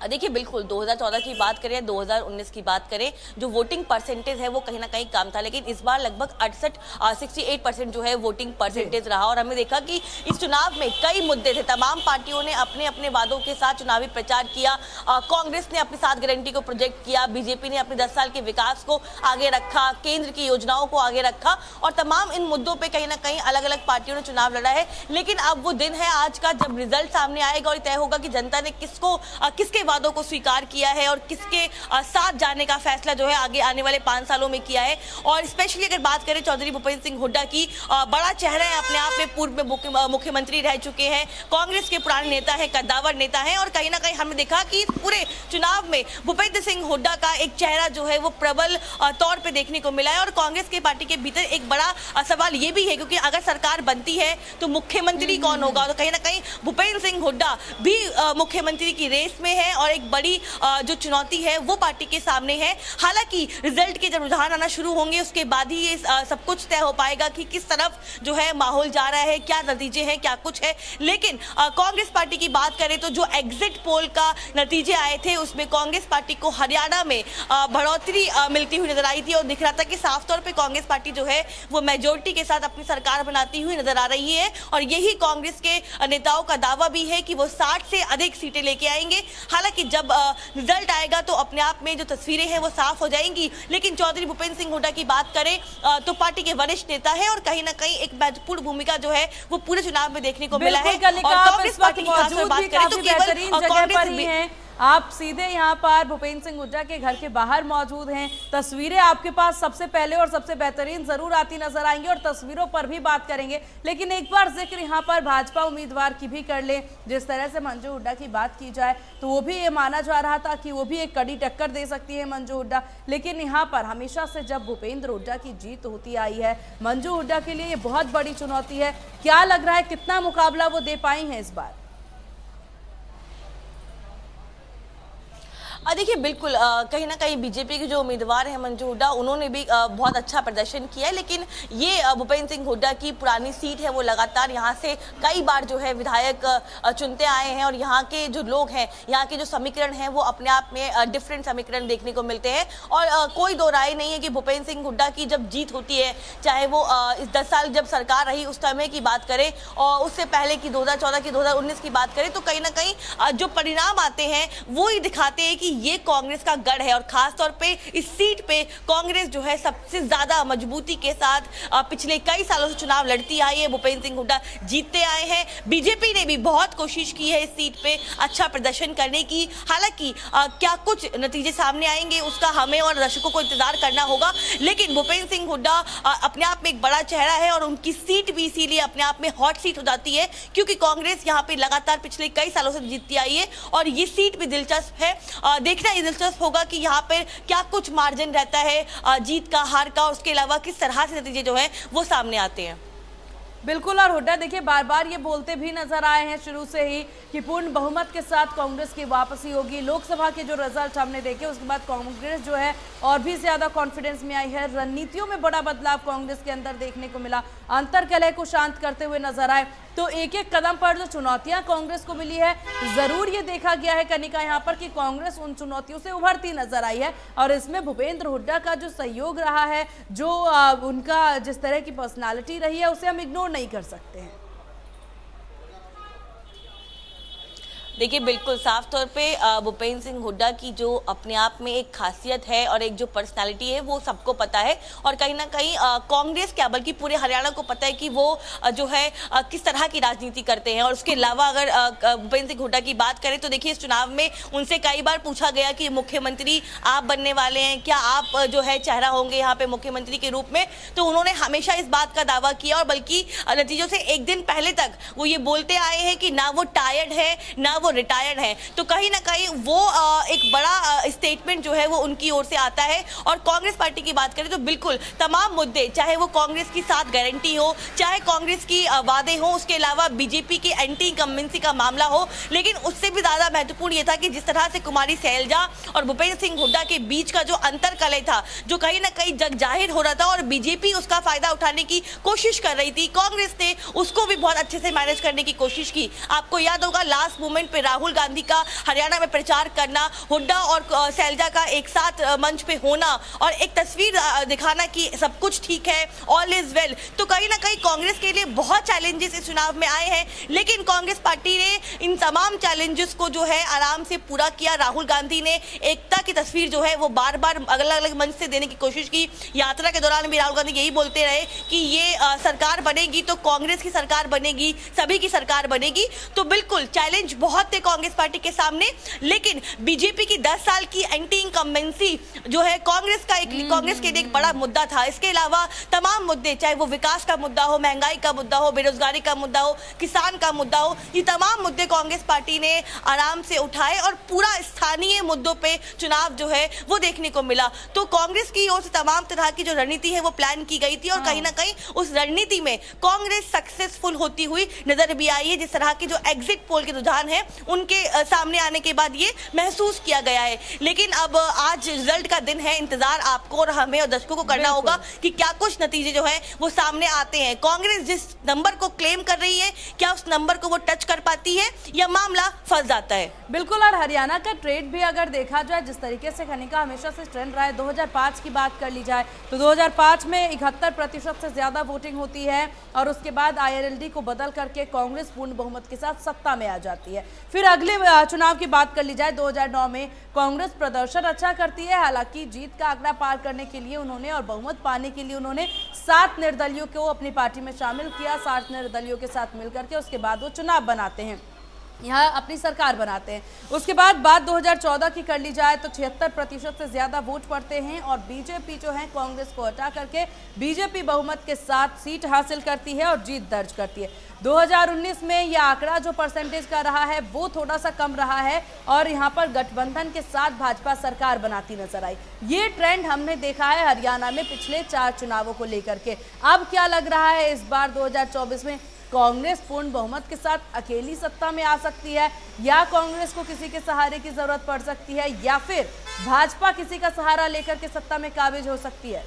देखिए, बिल्कुल 2014 की बात करें 2019 की बात करें, जो वोटिंग परसेंटेज है, वो कहीं ना कहीं कम था, लेकिन इस बार लगभग अड़सठ सिक्सटी परसेंट जो है वोटिंग परसेंटेज रहा और हमने देखा कि इस चुनाव में कई मुद्दे थे। तमाम पार्टियों ने अपने अपने वादों के साथ चुनावी प्रचार किया कांग्रेस ने अपनी सात गारंटी को प्रोजेक्ट किया, बीजेपी ने अपने दस साल के विकास को आगे रखा, केंद्र की योजनाओं को आगे रखा और तमाम इन मुद्दों पर कहीं ना कहीं अलग अलग पार्टियों ने चुनाव लड़ा है। लेकिन अब वो दिन है आज का, जब रिज़ल्ट सामने आएगा और तय होगा कि जनता ने किसको किसके वादों को स्वीकार किया है और किसके साथ जाने का फैसला जो है आगे आने वाले पाँच सालों में किया है। और स्पेशली अगर बात करें चौधरी भूपेंद्र सिंह हुड्डा की बड़ा चेहरा है अपने आप में पूर्व में मुख्यमंत्री रह चुके हैं। कांग्रेस के पुराने नेता है कद्दावर नेता है और कहीं ना कहीं हमने देखा कि पूरे चुनाव में भूपेंद्र सिंह हुड्डा का एक चेहरा जो है वो प्रबल तौर पर देखने को मिला है। और कांग्रेस के पार्टी के भीतर एक बड़ा सवाल ये भी है क्योंकि अगर सरकार बनती है तो मुख्यमंत्री कौन होगा? तो कहीं ना कहीं भूपेंद्र सिंह हुड्डा भी मुख्यमंत्री की रेस में है और एक बड़ी जो चुनौती है, वो पार्टी के सामने है। हालाँकि रिज़ल्ट के जब रुझान आना शुरू होंगे, उसके बाद ही ये सब कुछ तय हो पाएगा कि किस तरफ़ जो है माहौल जा रहा है, क्या नतीजे हैं, क्या कुछ है। लेकिन कांग्रेस पार्टी की बात करें तो जो एग्जिट पोल का नतीजे आए थे, उसमें कांग्रेस पार्टी को हरियाणा में बढ़ोतरी मिलती हुई नज़र आई थी और दिख रहा था कि साफ़ तौर पर कांग्रेस पार्टी जो है, वो मेजोरिटी के साथ अपनी सरकार बनाती हुई नज़र आ रही है। और यही कांग्रेस के नेताओं का दावा भी है कि वो साठ से अधिक सीटें लेके आएँगे। हालाँकि जब रिज़ल्ट आएगा तो अपने आप में जो तस्वीरें हैं वो साफ़ हो जाएँगी। लेकिन चौधरी भूपेंद्र सिंह हुड्डा की बात करें तो पार्टी के वरिष्ठ नेता है और कहीं ना कहीं एक महत्वपूर्ण भूमिका जो है वो पूरे चुनाव में देखने को मिला है। और कांग्रेस पार्टी की बात करें तो केवल कांग्रेस आप सीधे यहाँ पर भूपेंद्र सिंह हुड्डा के घर के बाहर मौजूद हैं। तस्वीरें आपके पास सबसे पहले और सबसे बेहतरीन ज़रूर आती नज़र आएँगी और तस्वीरों पर भी बात करेंगे। लेकिन एक बार ज़िक्र यहाँ पर भाजपा उम्मीदवार की भी कर ले, जिस तरह से मंजू हुड्डा की बात की जाए तो वो भी ये माना जा रहा था कि वो भी एक कड़ी टक्कर दे सकती है मंजू हुड्डा। लेकिन यहाँ पर हमेशा से जब भूपेंद्र हुड्डा की जीत होती आई है, मंजू हुड्डा के लिए ये बहुत बड़ी चुनौती है। क्या लग रहा है कितना मुकाबला वो दे पाई हैं इस बार? देखिए, बिल्कुल कहीं ना कहीं बीजेपी के जो उम्मीदवार हैं मंजू हुड्डा, उन्होंने भी बहुत अच्छा प्रदर्शन किया है। लेकिन ये भूपेंद्र सिंह हुड्डा की पुरानी सीट है, वो लगातार यहाँ से कई बार जो है विधायक चुनते आए हैं और यहाँ के जो लोग हैं, यहाँ के जो समीकरण हैं, वो अपने आप में डिफरेंट समीकरण देखने को मिलते हैं। और कोई दो राय नहीं है कि भूपेंद्र सिंह हुड्डा की जब जीत होती है, चाहे वो इस दस साल जब सरकार रही, उस समय की बात करें और उससे पहले की, दो हज़ार चौदह की, दो हज़ार उन्नीस की बात करें तो कहीं ना कहीं जो परिणाम आते हैं, वो ही दिखाते हैं कि ये कांग्रेस का गढ़ है और खास तौर पे इस सीट पे कांग्रेस जो है सबसे ज़्यादा मजबूती के साथ पिछले कई सालों से चुनाव लड़ती आई है, भूपेंद्र सिंह हुड्डा जीतते आए हैं। बीजेपी ने भी बहुत कोशिश की है इस सीट पे अच्छा प्रदर्शन करने की। हालाँकि क्या कुछ नतीजे सामने आएँगे, उसका हमें और दर्शकों को इंतज़ार करना होगा। लेकिन भूपेंद्र सिंह हुड्डा अपने आप में एक बड़ा चेहरा है और उनकी सीट भी इसीलिए अपने आप में हॉट सीट हो जाती है, क्योंकि कांग्रेस यहाँ पे लगातार पिछले कई सालों से जीतती आई है और ये सीट भी दिलचस्प है। देखना ये दिलचस्प होगा कि यहाँ पर क्या कुछ मार्जिन रहता है जीत का, हार का उसके अलावा किस तरह से नतीजे जो है वो सामने आते हैं। बिल्कुल, और हुड्डा देखिए बार बार ये बोलते भी नज़र आए हैं शुरू से ही कि पूर्ण बहुमत के साथ कांग्रेस की वापसी होगी। लोकसभा के जो रिज़ल्ट हमने देखे, उसके बाद कांग्रेस जो है और भी ज़्यादा कॉन्फिडेंस में आई है। रणनीतियों में बड़ा बदलाव कांग्रेस के अंदर देखने को मिला। अंतर कलह को शांत करते हुए नज़र आए। तो एक एक कदम पर जो चुनौतियाँ कांग्रेस को मिली है, ज़रूर ये देखा गया है कनिका यहाँ पर कि कांग्रेस उन चुनौतियों से उभरती नज़र आई है। और इसमें भूपेंद्र हुड्डा का जो सहयोग रहा है, जो उनका जिस तरह की पर्सनैलिटी रही है, उसे हम इग्नोर नहीं कर सकते हैं। देखिए, बिल्कुल साफ़ तौर पे भूपेंद्र सिंह हुड्डा की जो अपने आप में एक खासियत है और एक जो पर्सनालिटी है, वो सबको पता है। और कहीं ना कहीं कांग्रेस क्या, बल्कि पूरे हरियाणा को पता है कि वो जो है किस तरह की राजनीति करते हैं। और उसके अलावा अगर भूपेंद्र सिंह हुड्डा की बात करें तो देखिए, इस चुनाव में उनसे कई बार पूछा गया कि मुख्यमंत्री आप बनने वाले हैं, क्या आप जो है, चेहरा होंगे यहाँ पे मुख्यमंत्री के रूप में? तो उन्होंने हमेशा इस बात का दावा किया और बल्कि नतीजों से एक दिन पहले तक वो ये बोलते आए हैं कि ना वो टायर्ड है, ना वो रिटायर्ड हैं तो कहीं ना कहीं वो एक बड़ा स्टेटमेंट जो है वो उनकी ओर से आता है। और कांग्रेस पार्टी की बात करें तो बिल्कुल तमाम मुद्दे, चाहे वो कांग्रेस की साथ गारंटी हो, चाहे कांग्रेस की वादे हो, उसके अलावा बीजेपी की एंटी इनकम्बेंसी का मामला हो, लेकिन उससे भी ज़्यादा महत्वपूर्ण ये था कि जिस तरह से कुमारी सैलजा और भूपेंद्र सिंह हुड्डा के बीच का जो अंतर कलय था, जो कहीं ना कहीं जग ज़ाहिर हो रहा था और बीजेपी उसका फ़ायदा उठाने की कोशिश कर रही थी। कांग्रेस ने उसको भी बहुत अच्छे से मैनेज करने की कोशिश की। आपको याद होगा, लास्ट मोमेंट पे राहुल गांधी का हरियाणा में प्रचार करना, हुड्डा और सैलजा का एक साथ मंच पे होना और एक तस्वीर दिखाना कि सब कुछ ठीक है ऑल इज़ वेल तो कहीं ना कहीं कांग्रेस के लिए बहुत चैलेंजेस इस चुनाव में आए हैं, लेकिन कांग्रेस पार्टी ने इन तमाम चैलेंजेस को जो है आराम से पूरा किया। राहुल गांधी ने एकता की तस्वीर जो है वो बार बार अलग अलग मंच से देने की कोशिश की। यात्रा के दौरान भी राहुल गांधी यही बोलते रहे कि ये सरकार बनेगी तो कांग्रेस की सरकार बनेगी, सभी की सरकार बनेगी। तो बिल्कुल चैलेंज बहुत थे कांग्रेस पार्टी के सामने लेकिन बीजेपी की 10 साल की एंटी इनकम्बेंसी जो है कांग्रेस का एक कांग्रेस के लिए एक बड़ा मुद्दा था। इसके अलावा तमाम मुद्दे चाहे वो विकास का मुद्दा हो महँगाई का मुद्दा हो बेरोजगारी का मुद्दा हो किसान का मुद्दा हो ये तमाम मुद्दे कांग्रेस पार्टी ने आराम से उठाए और पूरा स्थानीय मुद्दों पे चुनाव जो है वो देखने को मिला। तो कांग्रेस की ओर से तमाम तरह की जो रणनीति है वो प्लान की गई थी और कहीं ना कहीं उस रणनीति में कांग्रेस सक्सेसफुल होती हुई नज़र भी आई है। जिस तरह की जो एग्जिट पोल के रुझान है उनके सामने आने के बाद ये महसूस किया गया है। लेकिन अब आज रिज़ल्ट का दिन है इंतज़ार आपको और हमें और दर्शकों को करना होगा कि क्या कुछ नतीजे जो है वो सामने आते हैं। कांग्रेस जिस नंबर को क्लेम कर रही है क्या उस नंबर को वो टच कर पाती है या मामला फंस जाता है? बिल्कुल और हरियाणा का ट्रेड भी अगर देखा जाए जिस तरीके से खनिका हमेशा से ट्रेंड रहा है 2005 की बात कर ली जाए तो 2005 में इकहत्तर प्रतिशत से ज़्यादा वोटिंग होती है और उसके बाद आईआरएलडी को बदल करके कांग्रेस पूर्ण बहुमत के साथ सत्ता में आ जाती है। फिर अगले चुनाव की बात कर ली जाए 2009 में कांग्रेस प्रदर्शन अच्छा करती है, हालाँकि जीत का आंकड़ा पार करने के लिए उन्होंने और बहुमत पाने के लिए उन्होंने सात निर्दलियों को अपनी पार्टी में शामिल किया। सात निर्दलियों के साथ मिलकर के उसके बाद वो चुनाव बनाते हैं। यहाँ अपनी सरकार बनाते हैं। उसके बाद बात 2014 की कर ली जाए तो छिहत्तर प्रतिशत से ज़्यादा वोट पड़ते हैं और बीजेपी जो है कांग्रेस को हटा करके बीजेपी बहुमत के साथ सीट हासिल करती है और जीत दर्ज करती है। 2019 में यह आंकड़ा जो परसेंटेज का रहा है, वो थोड़ा सा कम रहा है और यहाँ पर गठबंधन के साथ भाजपा सरकार बनाती नज़र आई। ये ट्रेंड हमने देखा है हरियाणा में पिछले चार चुनावों को लेकर के। अब क्या लग रहा है इस बार 2024 में? कांग्रेस पूर्ण बहुमत के साथ अकेली सत्ता में आ सकती है, या कांग्रेस को किसी के सहारे की ज़रूरत पड़ सकती है, या फिर भाजपा किसी का सहारा लेकर के सत्ता में काबिज हो सकती है?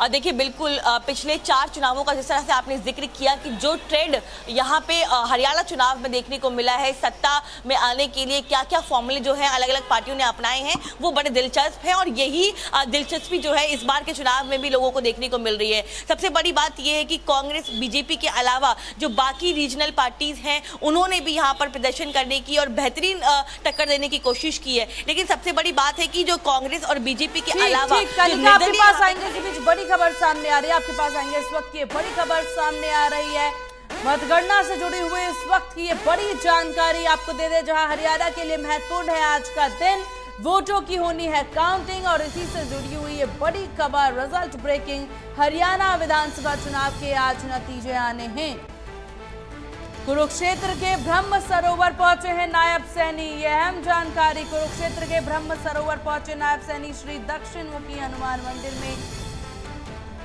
और देखिए बिल्कुल पिछले चार चुनावों का जिस तरह से आपने ज़िक्र किया कि जो ट्रेंड यहाँ पे हरियाणा चुनाव में देखने को मिला है सत्ता में आने के लिए क्या क्या फॉर्मूले जो है अलग अलग पार्टियों ने अपनाए हैं वो बड़े दिलचस्प हैं और यही दिलचस्पी जो है इस बार के चुनाव में भी लोगों को देखने को मिल रही है। सबसे बड़ी बात यह है कि कांग्रेस बीजेपी के अलावा जो बाकी रीजनल पार्टीज़ हैं उन्होंने भी यहाँ पर प्रदर्शन करने की और बेहतरीन टक्कर देने की कोशिश की है। लेकिन सबसे बड़ी बात है कि जो कांग्रेस और बीजेपी के अलावा बड़ी खबर सामने आ रही है। आपके पास आएँगे इस वक्त की बड़ी खबर सामने आ रही है। मतगणना से जुड़ी हुई इस वक्त की ये बड़ी जानकारी आपको दे दे, जहाँ हरियाणा के लिए महत्वपूर्ण है आज का दिन। वोटों की होनी है काउंटिंग और इसी से जुड़ी हुई ये बड़ी खबर, रिज़ल्ट ब्रेकिंग, हरियाणा विधानसभा चुनाव के आज नतीजे आने हैं। कुरुक्षेत्र के ब्रह्म सरोवर पहुँचे हैं नायब सैनी, ये अहम जानकारी। कुरुक्षेत्र के ब्रह्म सरोवर पहुँचे नायब सैनी श्री दक्षिण मुखी हनुमान मंदिर में।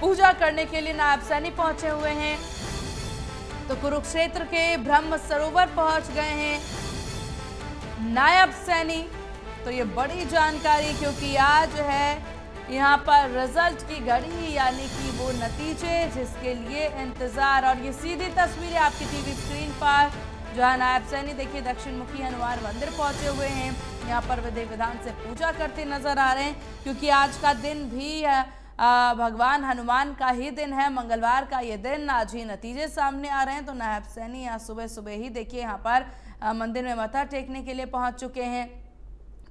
पूजा करने के लिए नायब सैनी पहुँचे हुए हैं। तो कुरुक्षेत्र के ब्रह्म सरोवर पहुँच गए हैं। नायब सैनी तो ये बड़ी जानकारी, क्योंकि आज है यहाँ पर रिज़ल्ट की घड़ी, यानी कि वो नतीजे जिसके लिए इंतज़ार। और ये सीधी तस्वीरें आपकी टीवी स्क्रीन पर, जो है नायब सैनी, देखिए दक्षिण मुखी हनुमान मंदिर पहुँचे हुए हैं। यहाँ पर विधि विधान से पूजा करते नज़र आ रहे हैं, क्योंकि आज का दिन भी है। भगवान हनुमान का ही दिन है, मंगलवार का ये दिन। आज ही नतीजे सामने आ रहे हैं तो नायब सैनी आज सुबह सुबह ही देखिए, यहाँ पर मंदिर में मथा टेकने के लिए पहुँच चुके हैं।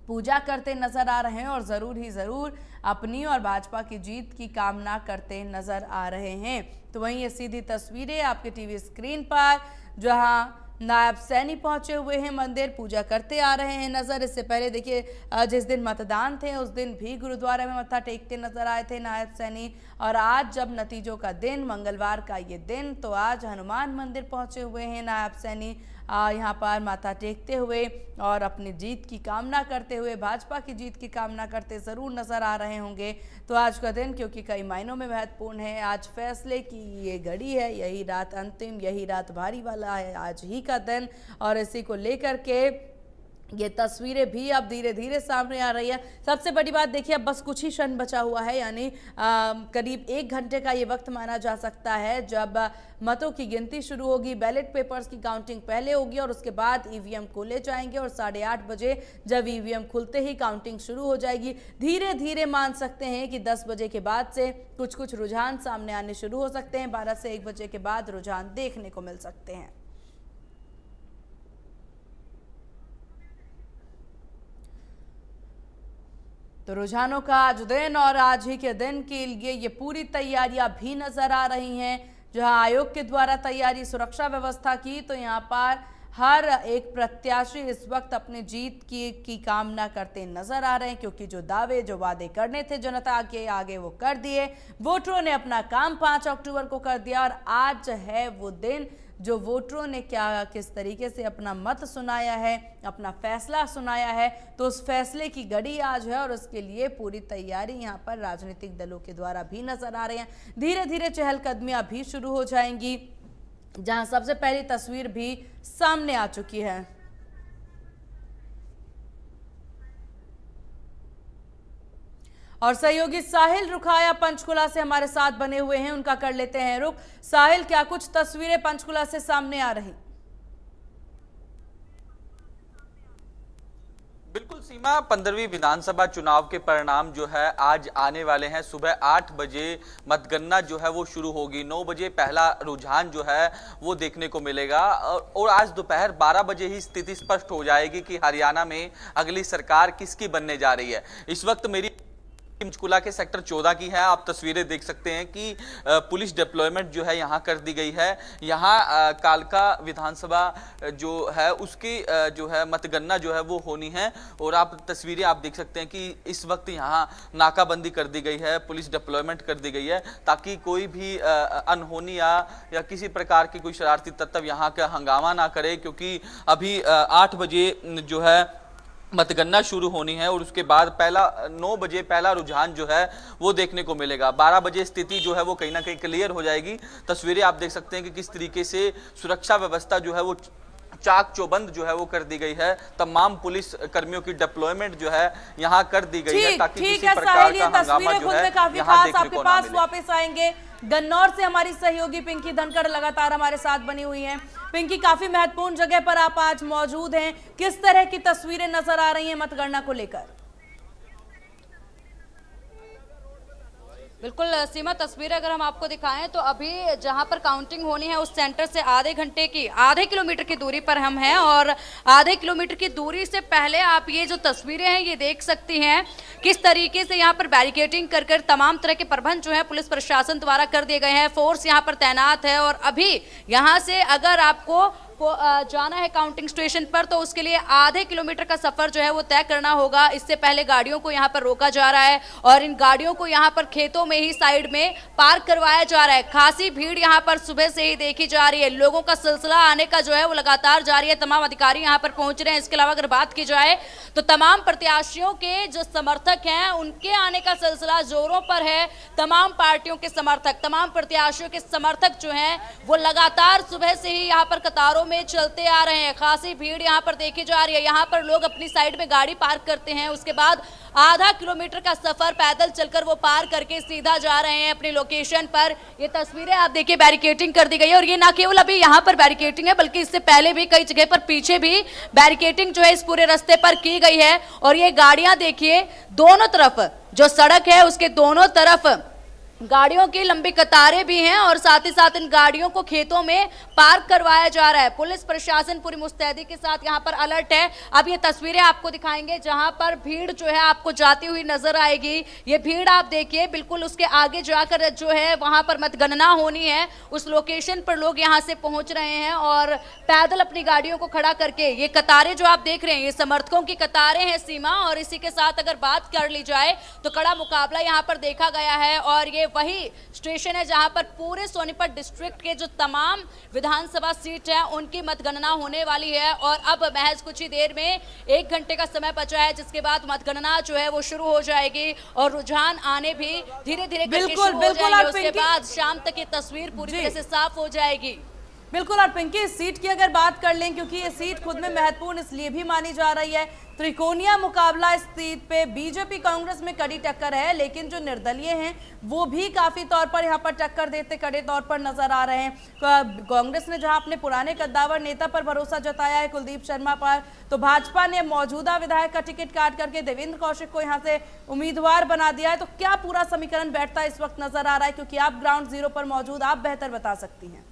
पूजा करते नज़र आ रहे हैं और ज़रूर ही ज़रूर अपनी और भाजपा की जीत की कामना करते नज़र आ रहे हैं। तो वहीं ये सीधी तस्वीरें आपके टीवी स्क्रीन पर, जहाँ नायब सैनी पहुँचे हुए हैं, मंदिर पूजा करते आ रहे हैं। नज़र इससे पहले देखिए जिस दिन मतदान थे, उस दिन भी गुरुद्वारे में मत्था टेकते नज़र आए थे नायब सैनी। और आज जब नतीजों का दिन, मंगलवार का ये दिन तो आज हनुमान मंदिर पहुँचे हुए हैं नायब सैनी। यहाँ पर माथा टेकते हुए और अपनी जीत की कामना करते हुए, भाजपा की जीत की कामना करते ज़रूर नज़र आ रहे होंगे। तो आज का दिन, क्योंकि कई मायनों में महत्वपूर्ण है, आज फैसले की ये घड़ी है, यही रात अंतिम, यही रात भारी वाला है, आज ही का दिन। और इसी को लेकर के ये तस्वीरें भी अब धीरे धीरे सामने आ रही है। सबसे बड़ी बात देखिए, अब बस कुछ ही क्षण बचा हुआ है, यानी करीब एक घंटे का ये वक्त माना जा सकता है, जब मतों की गिनती शुरू होगी, बैलेट पेपर्स की काउंटिंग पहले होगी और उसके बाद ईवीएम खोले जाएँगे और साढ़े आठ बजे जब ईवीएम खुलते ही काउंटिंग शुरू हो जाएगी। धीरे धीरे मान सकते हैं कि दस बजे के बाद से कुछ कुछ रुझान सामने आने शुरू हो सकते हैं, बारह से एक बजे के बाद रुझान देखने को मिल सकते हैं। तो रुझानों का आज दिन और आज ही के दिन के लिए ये पूरी तैयारियाँ भी नज़र आ रही हैं। जहाँ आयोग के द्वारा तैयारी सुरक्षा व्यवस्था की तो यहाँ पर हर एक प्रत्याशी इस वक्त अपने जीत की की कामना करते नज़र आ रहे हैं, क्योंकि जो दावे, जो वादे करने थे, जनता के आगे वो कर दिए। वोटरों ने अपना काम पाँच अक्टूबर को कर दिया और आज है वो दिन जो वोटरों ने क्या, किस तरीके से अपना मत सुनाया है, अपना फैसला सुनाया है तो उस फैसले की घड़ी आज है और उसके लिए पूरी तैयारी यहाँ पर राजनीतिक दलों के द्वारा भी नज़र आ रहे हैं। धीरे धीरे चहलकदमियाँ भी शुरू हो जाएँगी, जहाँ सबसे पहली तस्वीर भी सामने आ चुकी है। और सहयोगी साहिल रुखाया पंचकुला से हमारे साथ बने हुए हैं। उनका कर लेते हैं रुख। साहिल, क्या कुछ तस्वीरें पंचकुला से सामने आ रही? बिल्कुल सीमा, पंद्रहवीं विधानसभा चुनाव के परिणाम जो है आज आने वाले हैं। सुबह आठ बजे मतगणना जो है वो शुरू होगी। नौ बजे पहला रुझान जो है वो देखने को मिलेगा। और आज दोपहर बारह बजे ही स्थिति स्पष्ट हो जाएगी कि हरियाणा में अगली सरकार किसकी बनने जा रही है। इस वक्त मेरी पंचकुला के सेक्टर 14 की है। आप तस्वीरें देख सकते हैं कि पुलिस डिप्लॉयमेंट जो है यहाँ कर दी गई है। यहाँ कालका विधानसभा जो है उसकी जो है मतगणना जो है वो होनी है। और आप तस्वीरें आप देख सकते हैं कि इस वक्त यहाँ नाकाबंदी कर दी गई है, पुलिस डिप्लॉयमेंट कर दी गई है, ताकि कोई भी अनहोनी या या किसी प्रकार की कोई शरारती तत्व यहाँ का हंगामा ना करे, क्योंकि अभी आठ बजे जो है मतगणना शुरू होनी है और उसके बाद पहला, नौ बजे पहला रुझान जो है वो देखने को मिलेगा। बारह बजे स्थिति जो है वो कहीं ना कहीं क्लियर हो जाएगी। तस्वीरें आप देख सकते हैं कि किस तरीके से सुरक्षा व्यवस्था जो है वो चाक चौबंद जो है वो कर दी गई है। तमाम पुलिस कर्मियों की डिप्लॉयमेंट जो है यहाँ कर दी गई है ताकि किसी प्रकार का हंगामा जो खुद है यहाँ देखने को ना मिले। वापस आएँगे। गन्नौर से हमारी सहयोगी पिंकी धनखड़ लगातार हमारे साथ बनी हुई है। पिंकी काफ़ी महत्वपूर्ण जगह पर आप आज मौजूद हैं। किस तरह की तस्वीरें नज़र आ रही हैं मतगणना को लेकर? बिल्कुल सीमा, तस्वीर अगर हम आपको दिखाएँ तो अभी जहाँ पर काउंटिंग होनी है, उस सेंटर से आधे घंटे की, आधे किलोमीटर की दूरी पर हम हैं और आधे किलोमीटर की दूरी से पहले आप ये जो तस्वीरें हैं, ये देख सकती हैं किस तरीके से यहाँ पर बैरिकेडिंग कर कर तमाम तरह के प्रबंध जो है, पुलिस प्रशासन द्वारा कर दिए गए हैं। फोर्स यहाँ पर तैनात है और अभी यहाँ से अगर आपको जाना है काउंटिंग स्टेशन पर तो उसके लिए आधे किलोमीटर का सफ़र जो है वो तय करना होगा। इससे पहले गाड़ियों को यहाँ पर रोका जा रहा है और इन गाड़ियों को यहाँ पर खेतों में ही साइड में पार्क करवाया जा रहा है। खासी भीड़ यहाँ पर सुबह से ही देखी जा रही है। लोगों का सिलसिला आने का जो है वो लगातार जारी है। तमाम अधिकारी यहाँ पर पहुँच रहे हैं। इसके अलावा अगर बात की जाए तो तमाम प्रत्याशियों के जो समर्थक हैं, उनके आने का सिलसिला जोरों पर है। तमाम पार्टियों के समर्थक, तमाम प्रत्याशियों के समर्थक जो हैं, वो लगातार सुबह से ही यहाँ पर कतारों में चलते आ रहे हैं। खासी भीड़ यहाँ पर देखी जा रही है। यहाँ पर लोग अपनी साइड में गाड़ी पार्क करते हैं। उसके बाद आधा किलोमीटर का सफ़र पैदल चलकर वो पार करके सीधा जा रहे हैं अपनी लोकेशन पर। ये तस्वीरें आप देखिए बैरिकेटिंग कर दी गई है और ये ना केवल अभी यहाँ पर बैरिकेटिंग है, बल्कि इससे पहले भी कई जगह पर पीछे भी बैरिकेटिंग जो है इस पूरे रास्ते पर की गई है। और ये गाड़ियाँ देखिए, दोनों तरफ़ जो सड़क है, उसके दोनों तरफ़ गाड़ियों की लंबी कतारें भी हैं और साथ ही साथ इन गाड़ियों को खेतों में पार्क करवाया जा रहा है। पुलिस प्रशासन पूरी मुस्तैदी के साथ यहाँ पर अलर्ट है। अब ये तस्वीरें आपको दिखाएँगे जहाँ पर भीड़ जो है आपको जाती हुई नज़र आएगी। ये भीड़ आप देखिए, बिल्कुल उसके आगे जाकर जो है वहाँ पर मतगणना होनी है। उस लोकेशन पर लोग यहाँ से पहुँच रहे हैं और पैदल अपनी गाड़ियों को खड़ा करके ये कतारें जो आप देख रहे हैं, ये समर्थकों की कतारें हैं सीमा और इसी के साथ अगर बात कर ली जाए तो कड़ा मुकाबला यहाँ पर देखा गया है और ये वही स्टेशन है जहाँ पर पूरे सोनीपत डिस्ट्रिक्ट के जो तमाम विधानसभा सीट है उनकी मतगणना होने वाली है। और अब महज कुछ ही देर में एक घंटे का समय बचा है जिसके बाद मतगणना जो है वो शुरू हो जाएगी और रुझान आने भी धीरे धीरे बिल्कुल, बिल्कुल, उसके बाद शाम तक ये तस्वीर पूरी तरह से साफ़ हो जाएगी। बिल्कुल, और पिंकी, इस सीट की अगर बात कर लें, क्योंकि ये सीट खुद में महत्वपूर्ण इसलिए भी मानी जा रही है। त्रिकोणीय मुकाबला इस सीट पे बीजेपी कांग्रेस में कड़ी टक्कर है, लेकिन जो निर्दलीय हैं, वो भी काफ़ी तौर पर यहाँ पर टक्कर देते, कड़े तौर पर नज़र आ रहे हैं। कांग्रेस ने जहाँ अपने पुराने कद्दावर नेता पर भरोसा जताया है, कुलदीप शर्मा पर तो भाजपा ने मौजूदा विधायक का टिकट काट करके देवेंद्र कौशिक को यहाँ से उम्मीदवार बना दिया है। तो क्या पूरा समीकरण बैठता इस वक्त नज़र आ रहा है, क्योंकि आप ग्राउंड ज़ीरो पर मौजूद, आप बेहतर बता सकती हैं।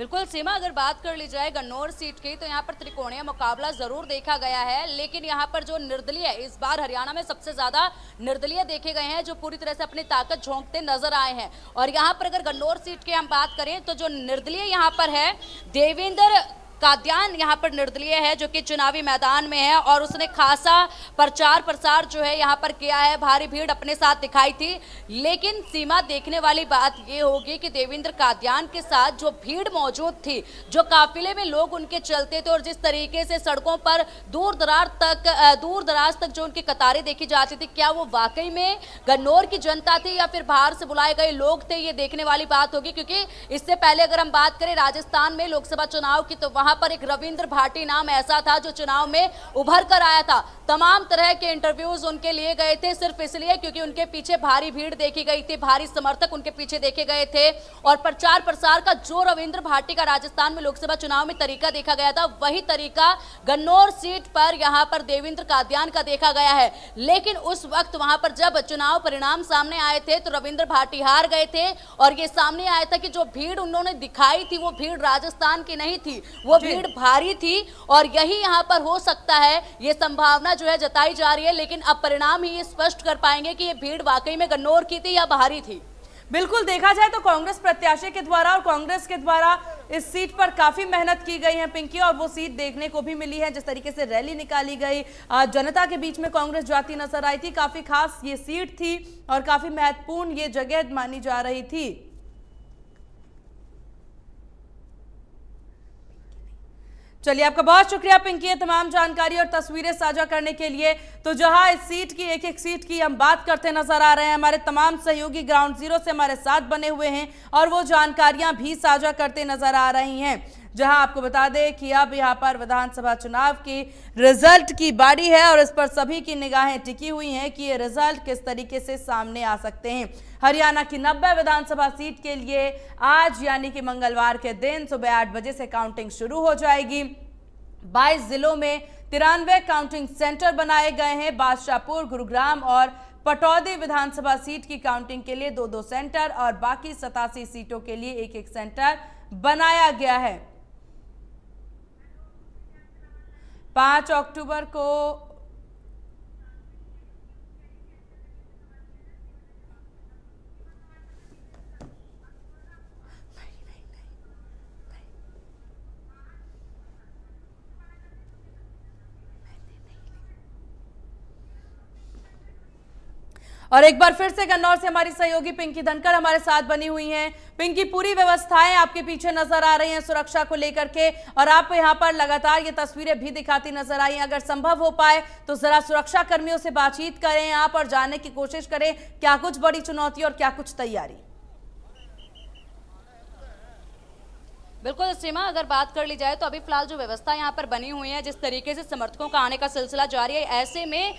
बिल्कुल, सीमा, अगर बात कर ली जाए गन्नौर सीट की तो यहाँ पर त्रिकोणीय मुकाबला ज़रूर देखा गया है, लेकिन यहाँ पर जो निर्दलीय इस बार हरियाणा में सबसे ज़्यादा निर्दलीय देखे गए हैं, जो पूरी तरह से अपनी ताकत झोंकते नज़र आए हैं। और यहाँ पर अगर गन्नौर सीट की हम बात करें तो जो निर्दलीय यहाँ पर है, देवेंद्र काद्यान यहाँ पर निर्दलीय है जो कि चुनावी मैदान में है और उसने खासा प्रचार प्रसार जो है यहाँ पर किया है। भारी भीड़ अपने साथ दिखाई थी, लेकिन सीमा देखने वाली बात ये होगी कि देवेंद्र काद्यान के साथ जो भीड़ मौजूद थी, जो काफिले में लोग उनके चलते थे और जिस तरीके से सड़कों पर दूर दरार तक दूर दराज तक जो उनकी कतारें देखी जाती थी, क्या वो वाकई में गन्नौर की जनता थी या फिर बाहर से बुलाए गए लोग थे, ये देखने वाली बात होगी। क्योंकि इससे पहले अगर हम बात करें, राजस्थान में लोकसभा चुनाव की तो वहाँ पर एक रविंद्र भाटी नाम ऐसा था जो चुनाव में उभर कर आया था। तमाम तरह के इंटरव्यूज़ उनके लिए गए थे, सिर्फ़ इसलिए क्योंकि उनके पीछे भारी भीड़ देखी गई थी, भारी समर्थक उनके पीछे देखे गए थे और प्रचार प्रसार का जो रविंद्र भाटी का राजस्थान में लोकसभा चुनाव में तरीका देखा गया था, वही तरीका गन्नौर सीट पर यहाँ पर देवेंद्र काद्यान का देखा गया है। लेकिन उस वक्त वहाँ पर जब चुनाव परिणाम सामने आए थे तो रविंद्र भाटी हार गए थे और ये सामने आया था कि जो भीड़ उन्होंने दिखाई थी, वो भीड़ राजस्थान की नहीं थी, वो भीड़ भारी थी और यही यहाँ पर हो सकता है ये संभावना जो है जताई जा रही है लेकिन अब परिणाम ही ये स्पष्ट कर पाएँगे कि ये भीड़ वाकई में गन्नौर की थी या बाहरी थी। बिल्कुल देखा जाए तो कांग्रेस प्रत्याशी के द्वारा और कांग्रेस के द्वारा इस सीट पर काफ़ी मेहनत की गई है पिंकी और वो सीट देखने को भी मिली है जिस तरीके से रैली निकाली गई। जनता के बीच में कांग्रेस जाती नज़र आई थी काफ़ी खास ये सीट थी और काफ़ी महत्वपूर्ण ये जगह मानी जा रही थी। चलिए आपका बहुत शुक्रिया पिंकी तमाम जानकारी और तस्वीरें साझा करने के लिए। तो जहाँ इस सीट की एक एक सीट की हम बात करते नज़र आ रहे हैं, हमारे तमाम सहयोगी ग्राउंड ज़ीरो से हमारे साथ बने हुए हैं और वो जानकारियाँ भी साझा करते नज़र आ रही हैं। जहाँ आपको बता दें कि अब यहाँ पर विधानसभा चुनाव की रिज़ल्ट की बारी है और इस पर सभी की निगाहें टिकी हुई हैं कि ये रिज़ल्ट किस तरीके से सामने आ सकते हैं। हरियाणा की 90 विधानसभा सीट के लिए आज यानी कि मंगलवार के दिन सुबह आठ बजे से काउंटिंग शुरू हो जाएगी। 22 जिलों में तिरानवे काउंटिंग सेंटर बनाए गए हैं। बादशाहपुर, गुरुग्राम और पटौदी विधानसभा सीट की काउंटिंग के लिए दो दो सेंटर और बाकी सतासी सीटों के लिए एक एक सेंटर बनाया गया है। पाँच अक्टूबर को और एक बार फिर से गन्नौर से हमारी सहयोगी पिंकी धनकर हमारे साथ बनी हुई हैं। पिंकी, पूरी व्यवस्थाएँ आपके पीछे नज़र आ रही हैं सुरक्षा को लेकर के, और आप यहाँ पर लगातार ये तस्वीरें भी दिखाती नज़र आई अगर संभव हो पाए तो जरा सुरक्षा कर्मियों से बातचीत करें आप और जाने की कोशिश करें, क्या कुछ बड़ी चुनौती और क्या कुछ तैयारी। बिल्कुल सीमा, अगर बात कर ली जाए तो अभी फ़िलहाल जो व्यवस्था यहाँ पर बनी हुई है, जिस तरीके से समर्थकों का आने का सिलसिला जारी है, ऐसे में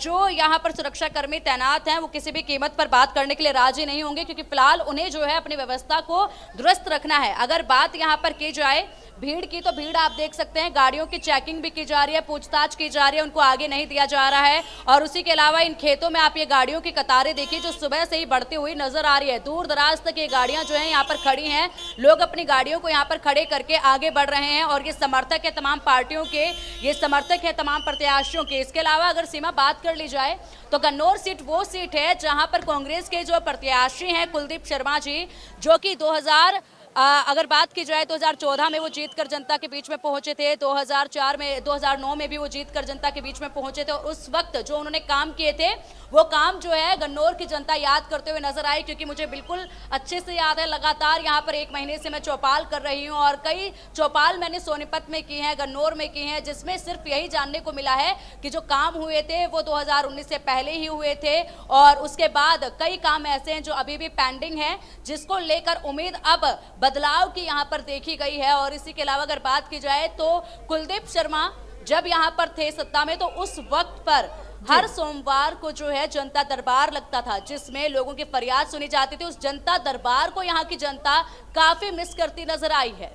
जो यहाँ पर सुरक्षाकर्मी तैनात हैं, वो किसी भी कीमत पर बात करने के लिए राज़ी नहीं होंगे, क्योंकि फ़िलहाल उन्हें जो है अपनी व्यवस्था को दुरुस्त रखना है। अगर बात यहाँ पर की जाए भीड़ की तो भीड़ आप देख सकते हैं। गाड़ियों की चेकिंग भी की जा रही है, पूछताछ की जा रही है, उनको आगे नहीं दिया जा रहा है। और उसी के अलावा इन खेतों में आप ये गाड़ियों की कतारें देखिए, जो सुबह से ही बढ़ती हुई नज़र आ रही है। दूर दराज तक ये गाड़ियाँ जो है यहाँ पर खड़ी हैं। लोग अपनी गाड़ियों को यहाँ पर खड़े करके आगे बढ़ रहे हैं और ये समर्थक है तमाम पार्टियों के, ये समर्थक है तमाम प्रत्याशियों के। इसके अलावा अगर सीमा बात कर ली जाए तो कन्नौर सीट वो सीट है जहाँ पर कांग्रेस के जो प्रत्याशी हैं कुलदीप शर्मा जी, जो कि 2000 आ, अगर बात की जाए 2014 में वो जीत कर जनता के बीच में पहुँचे थे 2004 में 2009 में भी वो जीत कर जनता के बीच में पहुँचे थे और उस वक्त जो उन्होंने काम किए थे वो काम जो है गन्नौर की जनता याद करते हुए नज़र आई क्योंकि मुझे बिल्कुल अच्छे से याद है लगातार यहाँ पर एक महीने से मैं चौपाल कर रही हूँ और कई चौपाल मैंने सोनीपत में की है गन्नौर में की है जिसमें सिर्फ़ यही जानने को मिला है कि जो काम हुए थे वो दो हज़ार उन्नीस से पहले ही हुए थे और उसके बाद कई काम ऐसे हैं जो अभी भी पेंडिंग है जिसको लेकर उम्मीद अब बदलाव की यहाँ पर देखी गई है और इसी के अलावा अगर बात की जाए तो कुलदीप शर्मा जब यहाँ पर थे सत्ता में तो उस वक्त पर हर सोमवार को जो है जनता दरबार लगता था जिसमें लोगों की फरियाद सुनी जाती थी। उस जनता दरबार को यहाँ की जनता काफ़ी मिस करती नज़र आई है।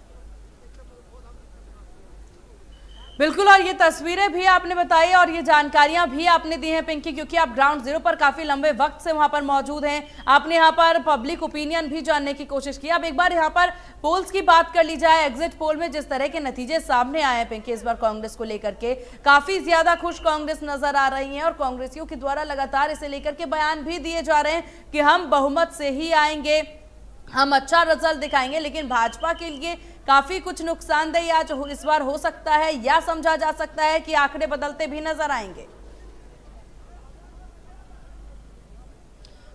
बिल्कुल, और ये तस्वीरें भी आपने बताई और ये जानकारियाँ भी आपने दी हैं पिंकी, क्योंकि आप ग्राउंड ज़ीरो पर काफ़ी लंबे वक्त से वहाँ पर मौजूद हैं। आपने यहाँ पर पब्लिक ओपिनियन भी जानने की कोशिश की। अब एक बार यहाँ पर पोल्स की बात कर ली जाए एग्जिट पोल में जिस तरह के नतीजे सामने आए हैं पिंकी, इस बार कांग्रेस को लेकर के, काफ़ी ज़्यादा खुश कांग्रेस नज़र आ रही है और कांग्रेसियों के द्वारा लगातार इसे लेकर के बयान भी दिए जा रहे हैं कि हम बहुमत से ही आएँगे। हम अच्छा रिज़ल्ट दिखाएँगे, लेकिन भाजपा के लिए काफ़ी कुछ नुकसानदेह आज इस बार हो सकता है या समझा जा सकता है कि आंकड़े बदलते भी नज़र आएँगे।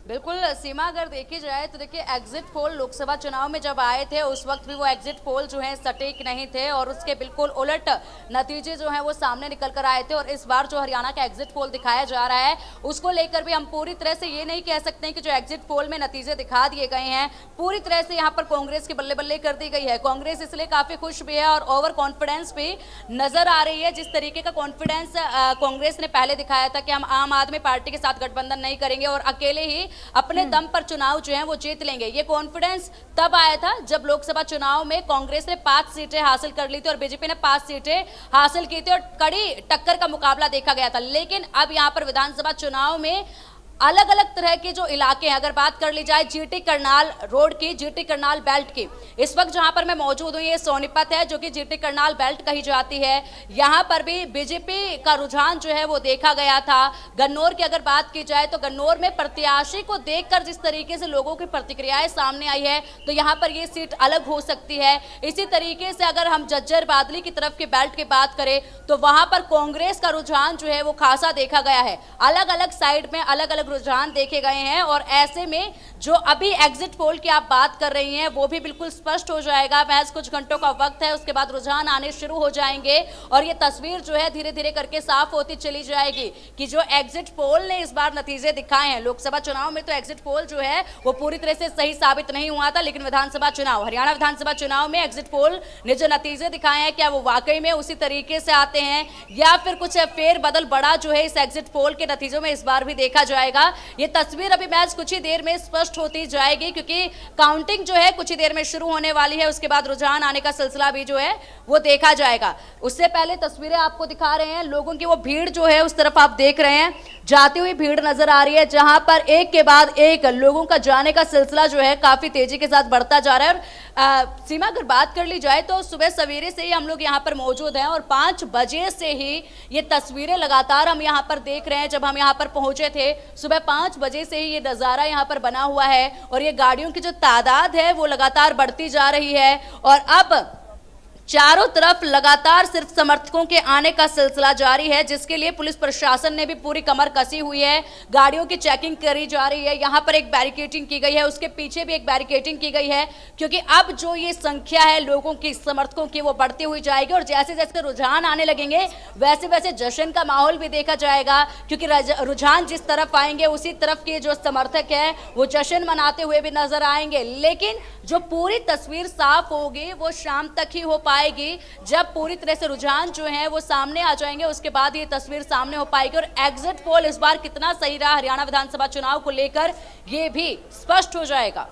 बिल्कुल, सीमा अगर देखी जाए तो देखिए एग्जिट पोल लोकसभा चुनाव में जब आए थे, उस वक्त भी वो एग्जिट पोल जो है सटीक नहीं थे और उसके बिल्कुल उलट नतीजे जो हैं वो सामने निकल कर आए थे और इस बार जो हरियाणा का एग्जिट पोल दिखाया जा रहा है, उसको लेकर भी हम पूरी तरह से ये नहीं कह सकते कि जो एग्जिट पोल में नतीजे दिखा दिए गए हैं, पूरी तरह से यहाँ पर कांग्रेस की बल्ले बल्ले कर दी गई है। कांग्रेस इसलिए काफ़ी खुश भी है और ओवर कॉन्फिडेंस भी नज़र आ रही है, जिस तरीके का कॉन्फिडेंस कांग्रेस ने पहले दिखाया था कि हम आम आदमी पार्टी के साथ गठबंधन नहीं करेंगे और अकेले ही अपने हम्म। दम पर चुनाव जो है वो जीत लेंगे ये कॉन्फिडेंस तब आया था जब लोकसभा चुनाव में कांग्रेस ने पाँच सीटें हासिल कर ली थी और बीजेपी ने पाँच सीटें हासिल की थी और कड़ी टक्कर का मुकाबला देखा गया था लेकिन अब यहाँ पर विधानसभा चुनाव में अलग अलग तरह के जो इलाके हैं, अगर बात कर ली जाए जीटी करनाल रोड की, जीटी करनाल बेल्ट की। इस वक्त जहाँ पर मैं मौजूद हूँ, ये सोनीपत है, जो कि जीटी करनाल बेल्ट कही जाती है। यहाँ पर भी बीजेपी का रुझान जो है वो देखा गया था। गन्नौर की अगर बात की जाए तो गन्नौर में प्रत्याशी को देखकर जिस तरीके से लोगों की प्रतिक्रियाएँ सामने आई है तो यहाँ पर ये सीट अलग हो सकती है। इसी तरीके से अगर हम जज्जर बादली की तरफ़ के बेल्ट की बात करें तो वहाँ पर कांग्रेस का रुझान जो है वो खासा देखा गया है। अलग अलग साइड में अलग अलग रुझान देखे गए हैं और ऐसे में जो अभी एग्जिट पोल की आप बात कर रही हैं, वो भी बिल्कुल स्पष्ट हो जाएगा। महज कुछ घंटों का वक्त है, उसके बाद रुझान आने शुरू हो जाएँगे और ये तस्वीर जो है धीरे धीरे करके साफ़ होती चली जाएगी कि जो एग्जिट पोल ने इस बार नतीजे दिखाए हैं। लोकसभा चुनाव में तो एग्जिट पोल जो है, वो पूरी तरह से सही साबित नहीं हुआ था, लेकिन विधानसभा चुनाव, हरियाणा विधानसभा चुनाव में एग्जिट पोल ने जो नतीजे दिखाए हैं, क्या वो वाकई में उसी तरीके से आते हैं, या फिर कुछ फेर बदल बड़ा जो है इस एग्जिट पोल के नतीजों में इस बार भी देखा जाएगा। ये तस्वीर अभी मैच कुछ ही देर में स्पष्ट होती जाएगी क्योंकि काउंटिंग जो है कुछ ही देर में शुरू होने वाली है। उसके बाद रुझान आने का सिलसिला भी जो है वो देखा जाएगा। उससे पहले तस्वीरें आपको दिखा रहे हैं। लोगों की वो भीड़ जो है उस तरफ़ आप देख रहे हैं। जाती हुई भीड़ नज़र आ रही है जहाँ पर एक के बाद एक लोगों का जाने का सिलसिला जो है काफ़ी तेज़ी के साथ बढ़ता जा रहा है। और आ, सीमा अगर बात कर ली जाए तो सुबह सवेरे से ही हम लोग यहाँ पर मौजूद हैं और पाँच बजे से ही ये तस्वीरें लगातार हम यहाँ पर देख रहे हैं। जब हम यहाँ पर पहुँचे थे सुबह पाँच बजे से ही ये नज़ारा यहाँ पर बना हुआ है और ये गाड़ियों की जो तादाद है वो लगातार बढ़ती जा रही है और अब चारों तरफ़ लगातार सिर्फ़ समर्थकों के आने का सिलसिला जारी है, जिसके लिए पुलिस प्रशासन ने भी पूरी कमर कसी हुई है। गाड़ियों की चेकिंग करी जा रही है। यहाँ पर एक बैरिकेटिंग की गई है, उसके पीछे भी एक बैरिकेटिंग की गई है, क्योंकि अब जो ये संख्या है लोगों की, समर्थकों की, वो बढ़ती हुई जाएगी और जैसे जैसे रुझान आने लगेंगे वैसे वैसे जश्न का माहौल भी देखा जाएगा, क्योंकि रुझान जिस तरफ़ आएँगे, उसी तरफ़ के जो समर्थक है, वो जश्न मनाते हुए भी नज़र आएँगे। लेकिन जो पूरी तस्वीर साफ़ होगी, वो शाम तक ही हो पाएगी। जब पूरी तरह से रुझान जो है वो सामने आ जाएँगे, उसके बाद ये तस्वीर सामने हो पाएगी और एग्जिट पोल इस बार कितना सही रहा हरियाणा विधानसभा चुनाव को लेकर, ये भी स्पष्ट हो जाएगा।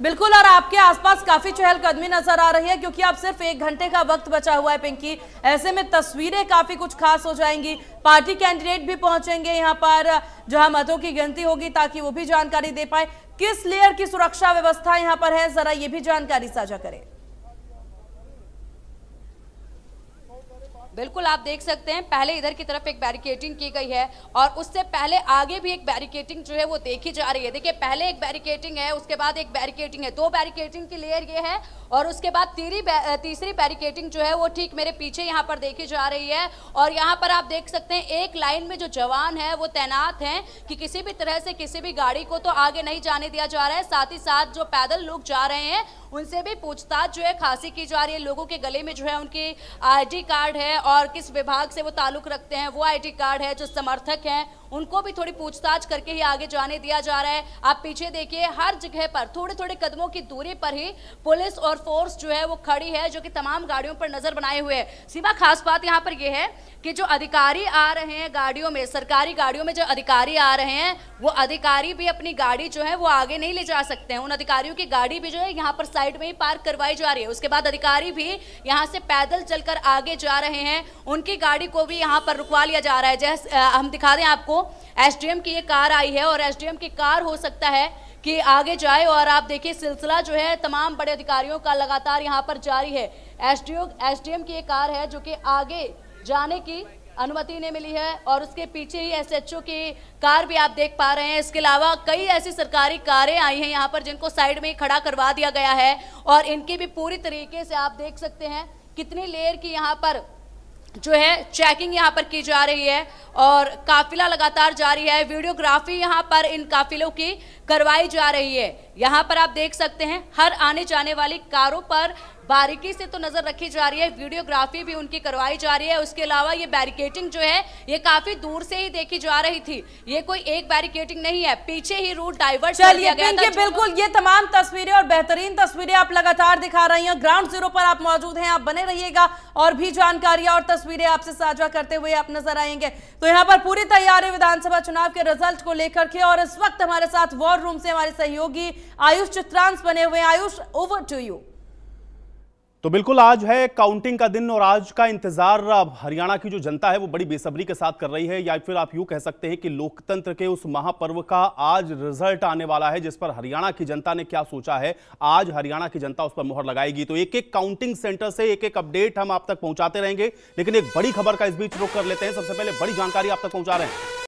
बिल्कुल, और आपके आसपास काफ़ी चहलकदमी नज़र आ रही है, क्योंकि आप सिर्फ़ एक घंटे का वक्त बचा हुआ है, पिंकी। ऐसे में तस्वीरें काफ़ी कुछ खास हो जाएँगी। पार्टी कैंडिडेट भी पहुँचेंगे यहाँ पर, जहाँ मतों की गिनती होगी, ताकि वो भी जानकारी दे पाए। किस लेयर की सुरक्षा व्यवस्था यहाँ पर है, जरा ये भी जानकारी साझा करें। बिल्कुल आप देख सकते हैं, पहले इधर की तरफ़ एक बैरिकेटिंग की गई है और उससे पहले आगे भी एक बैरिकेटिंग जो है वो देखी जा रही है। देखिए, पहले एक बैरिकेटिंग है, उसके बाद एक बैरिकेटिंग है। दो बैरिकेटिंग की लेयर ये है और उसके बाद तीरी तीसरी बैरिकेटिंग जो है वो ठीक मेरे पीछे यहाँ पर देखी जा रही है और यहाँ पर आप देख सकते हैं, एक लाइन में जो जवान है, वो तैनात हैं कि किसी भी तरह से किसी भी गाड़ी को तो आगे नहीं जाने दिया जा रहा है। साथ ही साथ जो पैदल लोग जा रहे हैं, उनसे भी पूछताछ जो है खासी की जा रही है। लोगों के गले में जो है उनकी आईडी कार्ड है और किस विभाग से वो ताल्लुक रखते हैं, वो आईडी कार्ड है जो समर्थक हैं उनको भी थोड़ी पूछताछ करके ही आगे जाने दिया जा रहा है। आप पीछे देखिए, हर जगह पर थोड़े थोड़े कदमों की दूरी पर ही पुलिस और फोर्स जो है वो खड़ी है, जो कि तमाम गाड़ियों पर नज़र बनाए हुए है। सीमा, खास बात यहाँ पर यह है कि जो अधिकारी आ रहे हैं गाड़ियों में, सरकारी गाड़ियों में जो अधिकारी आ रहे हैं, वो अधिकारी भी अपनी गाड़ी जो है वो आगे नहीं ले जा सकते हैं। उन अधिकारियों की गाड़ी भी जो है यहाँ पर साइड में ही पार्क करवाई जा रही है। उसके बाद अधिकारी भी यहाँ से पैदल चलकर आगे जा रहे हैं। उनकी गाड़ी को भी यहाँ पर रुकवा लिया जा रहा है। जैसे हम दिखा दें आपको एसडीएम की ये कार आई है और एसडीएम की कार हो सकता है कि आगे जाए और आप देखिए सिलसिला जो है तमाम बड़े अधिकारियों का लगातार यहाँ पर जारी है। एसडीओ एसडीएम की एक कार है जो कि आगे जाने की अनुमति नहीं मिली है और उसके पीछे ही एसएचओ की कार भी आप देख पा रहे हैं। इसके अलावा कई ऐसी सरकारी कारें आई हैं यहाँ पर जिनको साइड में ही खड़ा करवा दिया गया है और इनकी भी पूरी तरीके से आप देख सकते हैं कितनी लेयर की यहाँ पर जो है चेकिंग यहाँ पर की जा रही है और काफिला लगातार जारी है। वीडियोग्राफी यहाँ पर इन काफिलों की करवाई जा रही है। यहाँ पर आप देख सकते हैं, हर आने जाने वाली कारों पर बारीकी से तो नज़र रखी जा रही है वीडियोग्राफी भी उनकी करवाई जा रही है। उसके अलावा ये बैरिकेटिंग जो है ये काफ़ी दूर से ही देखी जा रही थी। ये कोई एक बैरिकेटिंग नहीं है पीछे ही रूट डाइवर्ट कर दिया गया था। बिल्कुल ये तमाम तस्वीरें और बेहतरीन तस्वीरें आप लगातार दिखा रही हैं। ग्राउंड ज़ीरो पर आप मौजूद हैं आप बने रहिएगा और भी जानकारियाँ और तस्वीरें आपसे साझा करते हुए आप नज़र आएँगे। तो यहाँ पर पूरी तैयारी विधानसभा चुनाव के रिज़ल्ट को लेकर के और इस वक्त हमारे साथ वॉर रूम से हमारे सहयोगी आयुष चित्रांश बने हुए आयुष ओवर टू यू तो बिल्कुल आज है काउंटिंग का दिन और आज का इंतज़ार हरियाणा की जो जनता है वो बड़ी बेसब्री के साथ कर रही है, या फिर आप यूँ कह सकते हैं कि लोकतंत्र के उस महापर्व का आज रिज़ल्ट आने वाला है, जिस पर हरियाणा की जनता ने क्या सोचा है, आज हरियाणा की जनता उस पर मुहर लगाएगी। तो एक एक काउंटिंग सेंटर से एक एक अपडेट हम आप तक पहुंचाते रहेंगे, लेकिन एक बड़ी खबर का इस बीच रुक कर लेते हैं। सबसे पहले बड़ी जानकारी आप तक पहुँचा रहे हैं।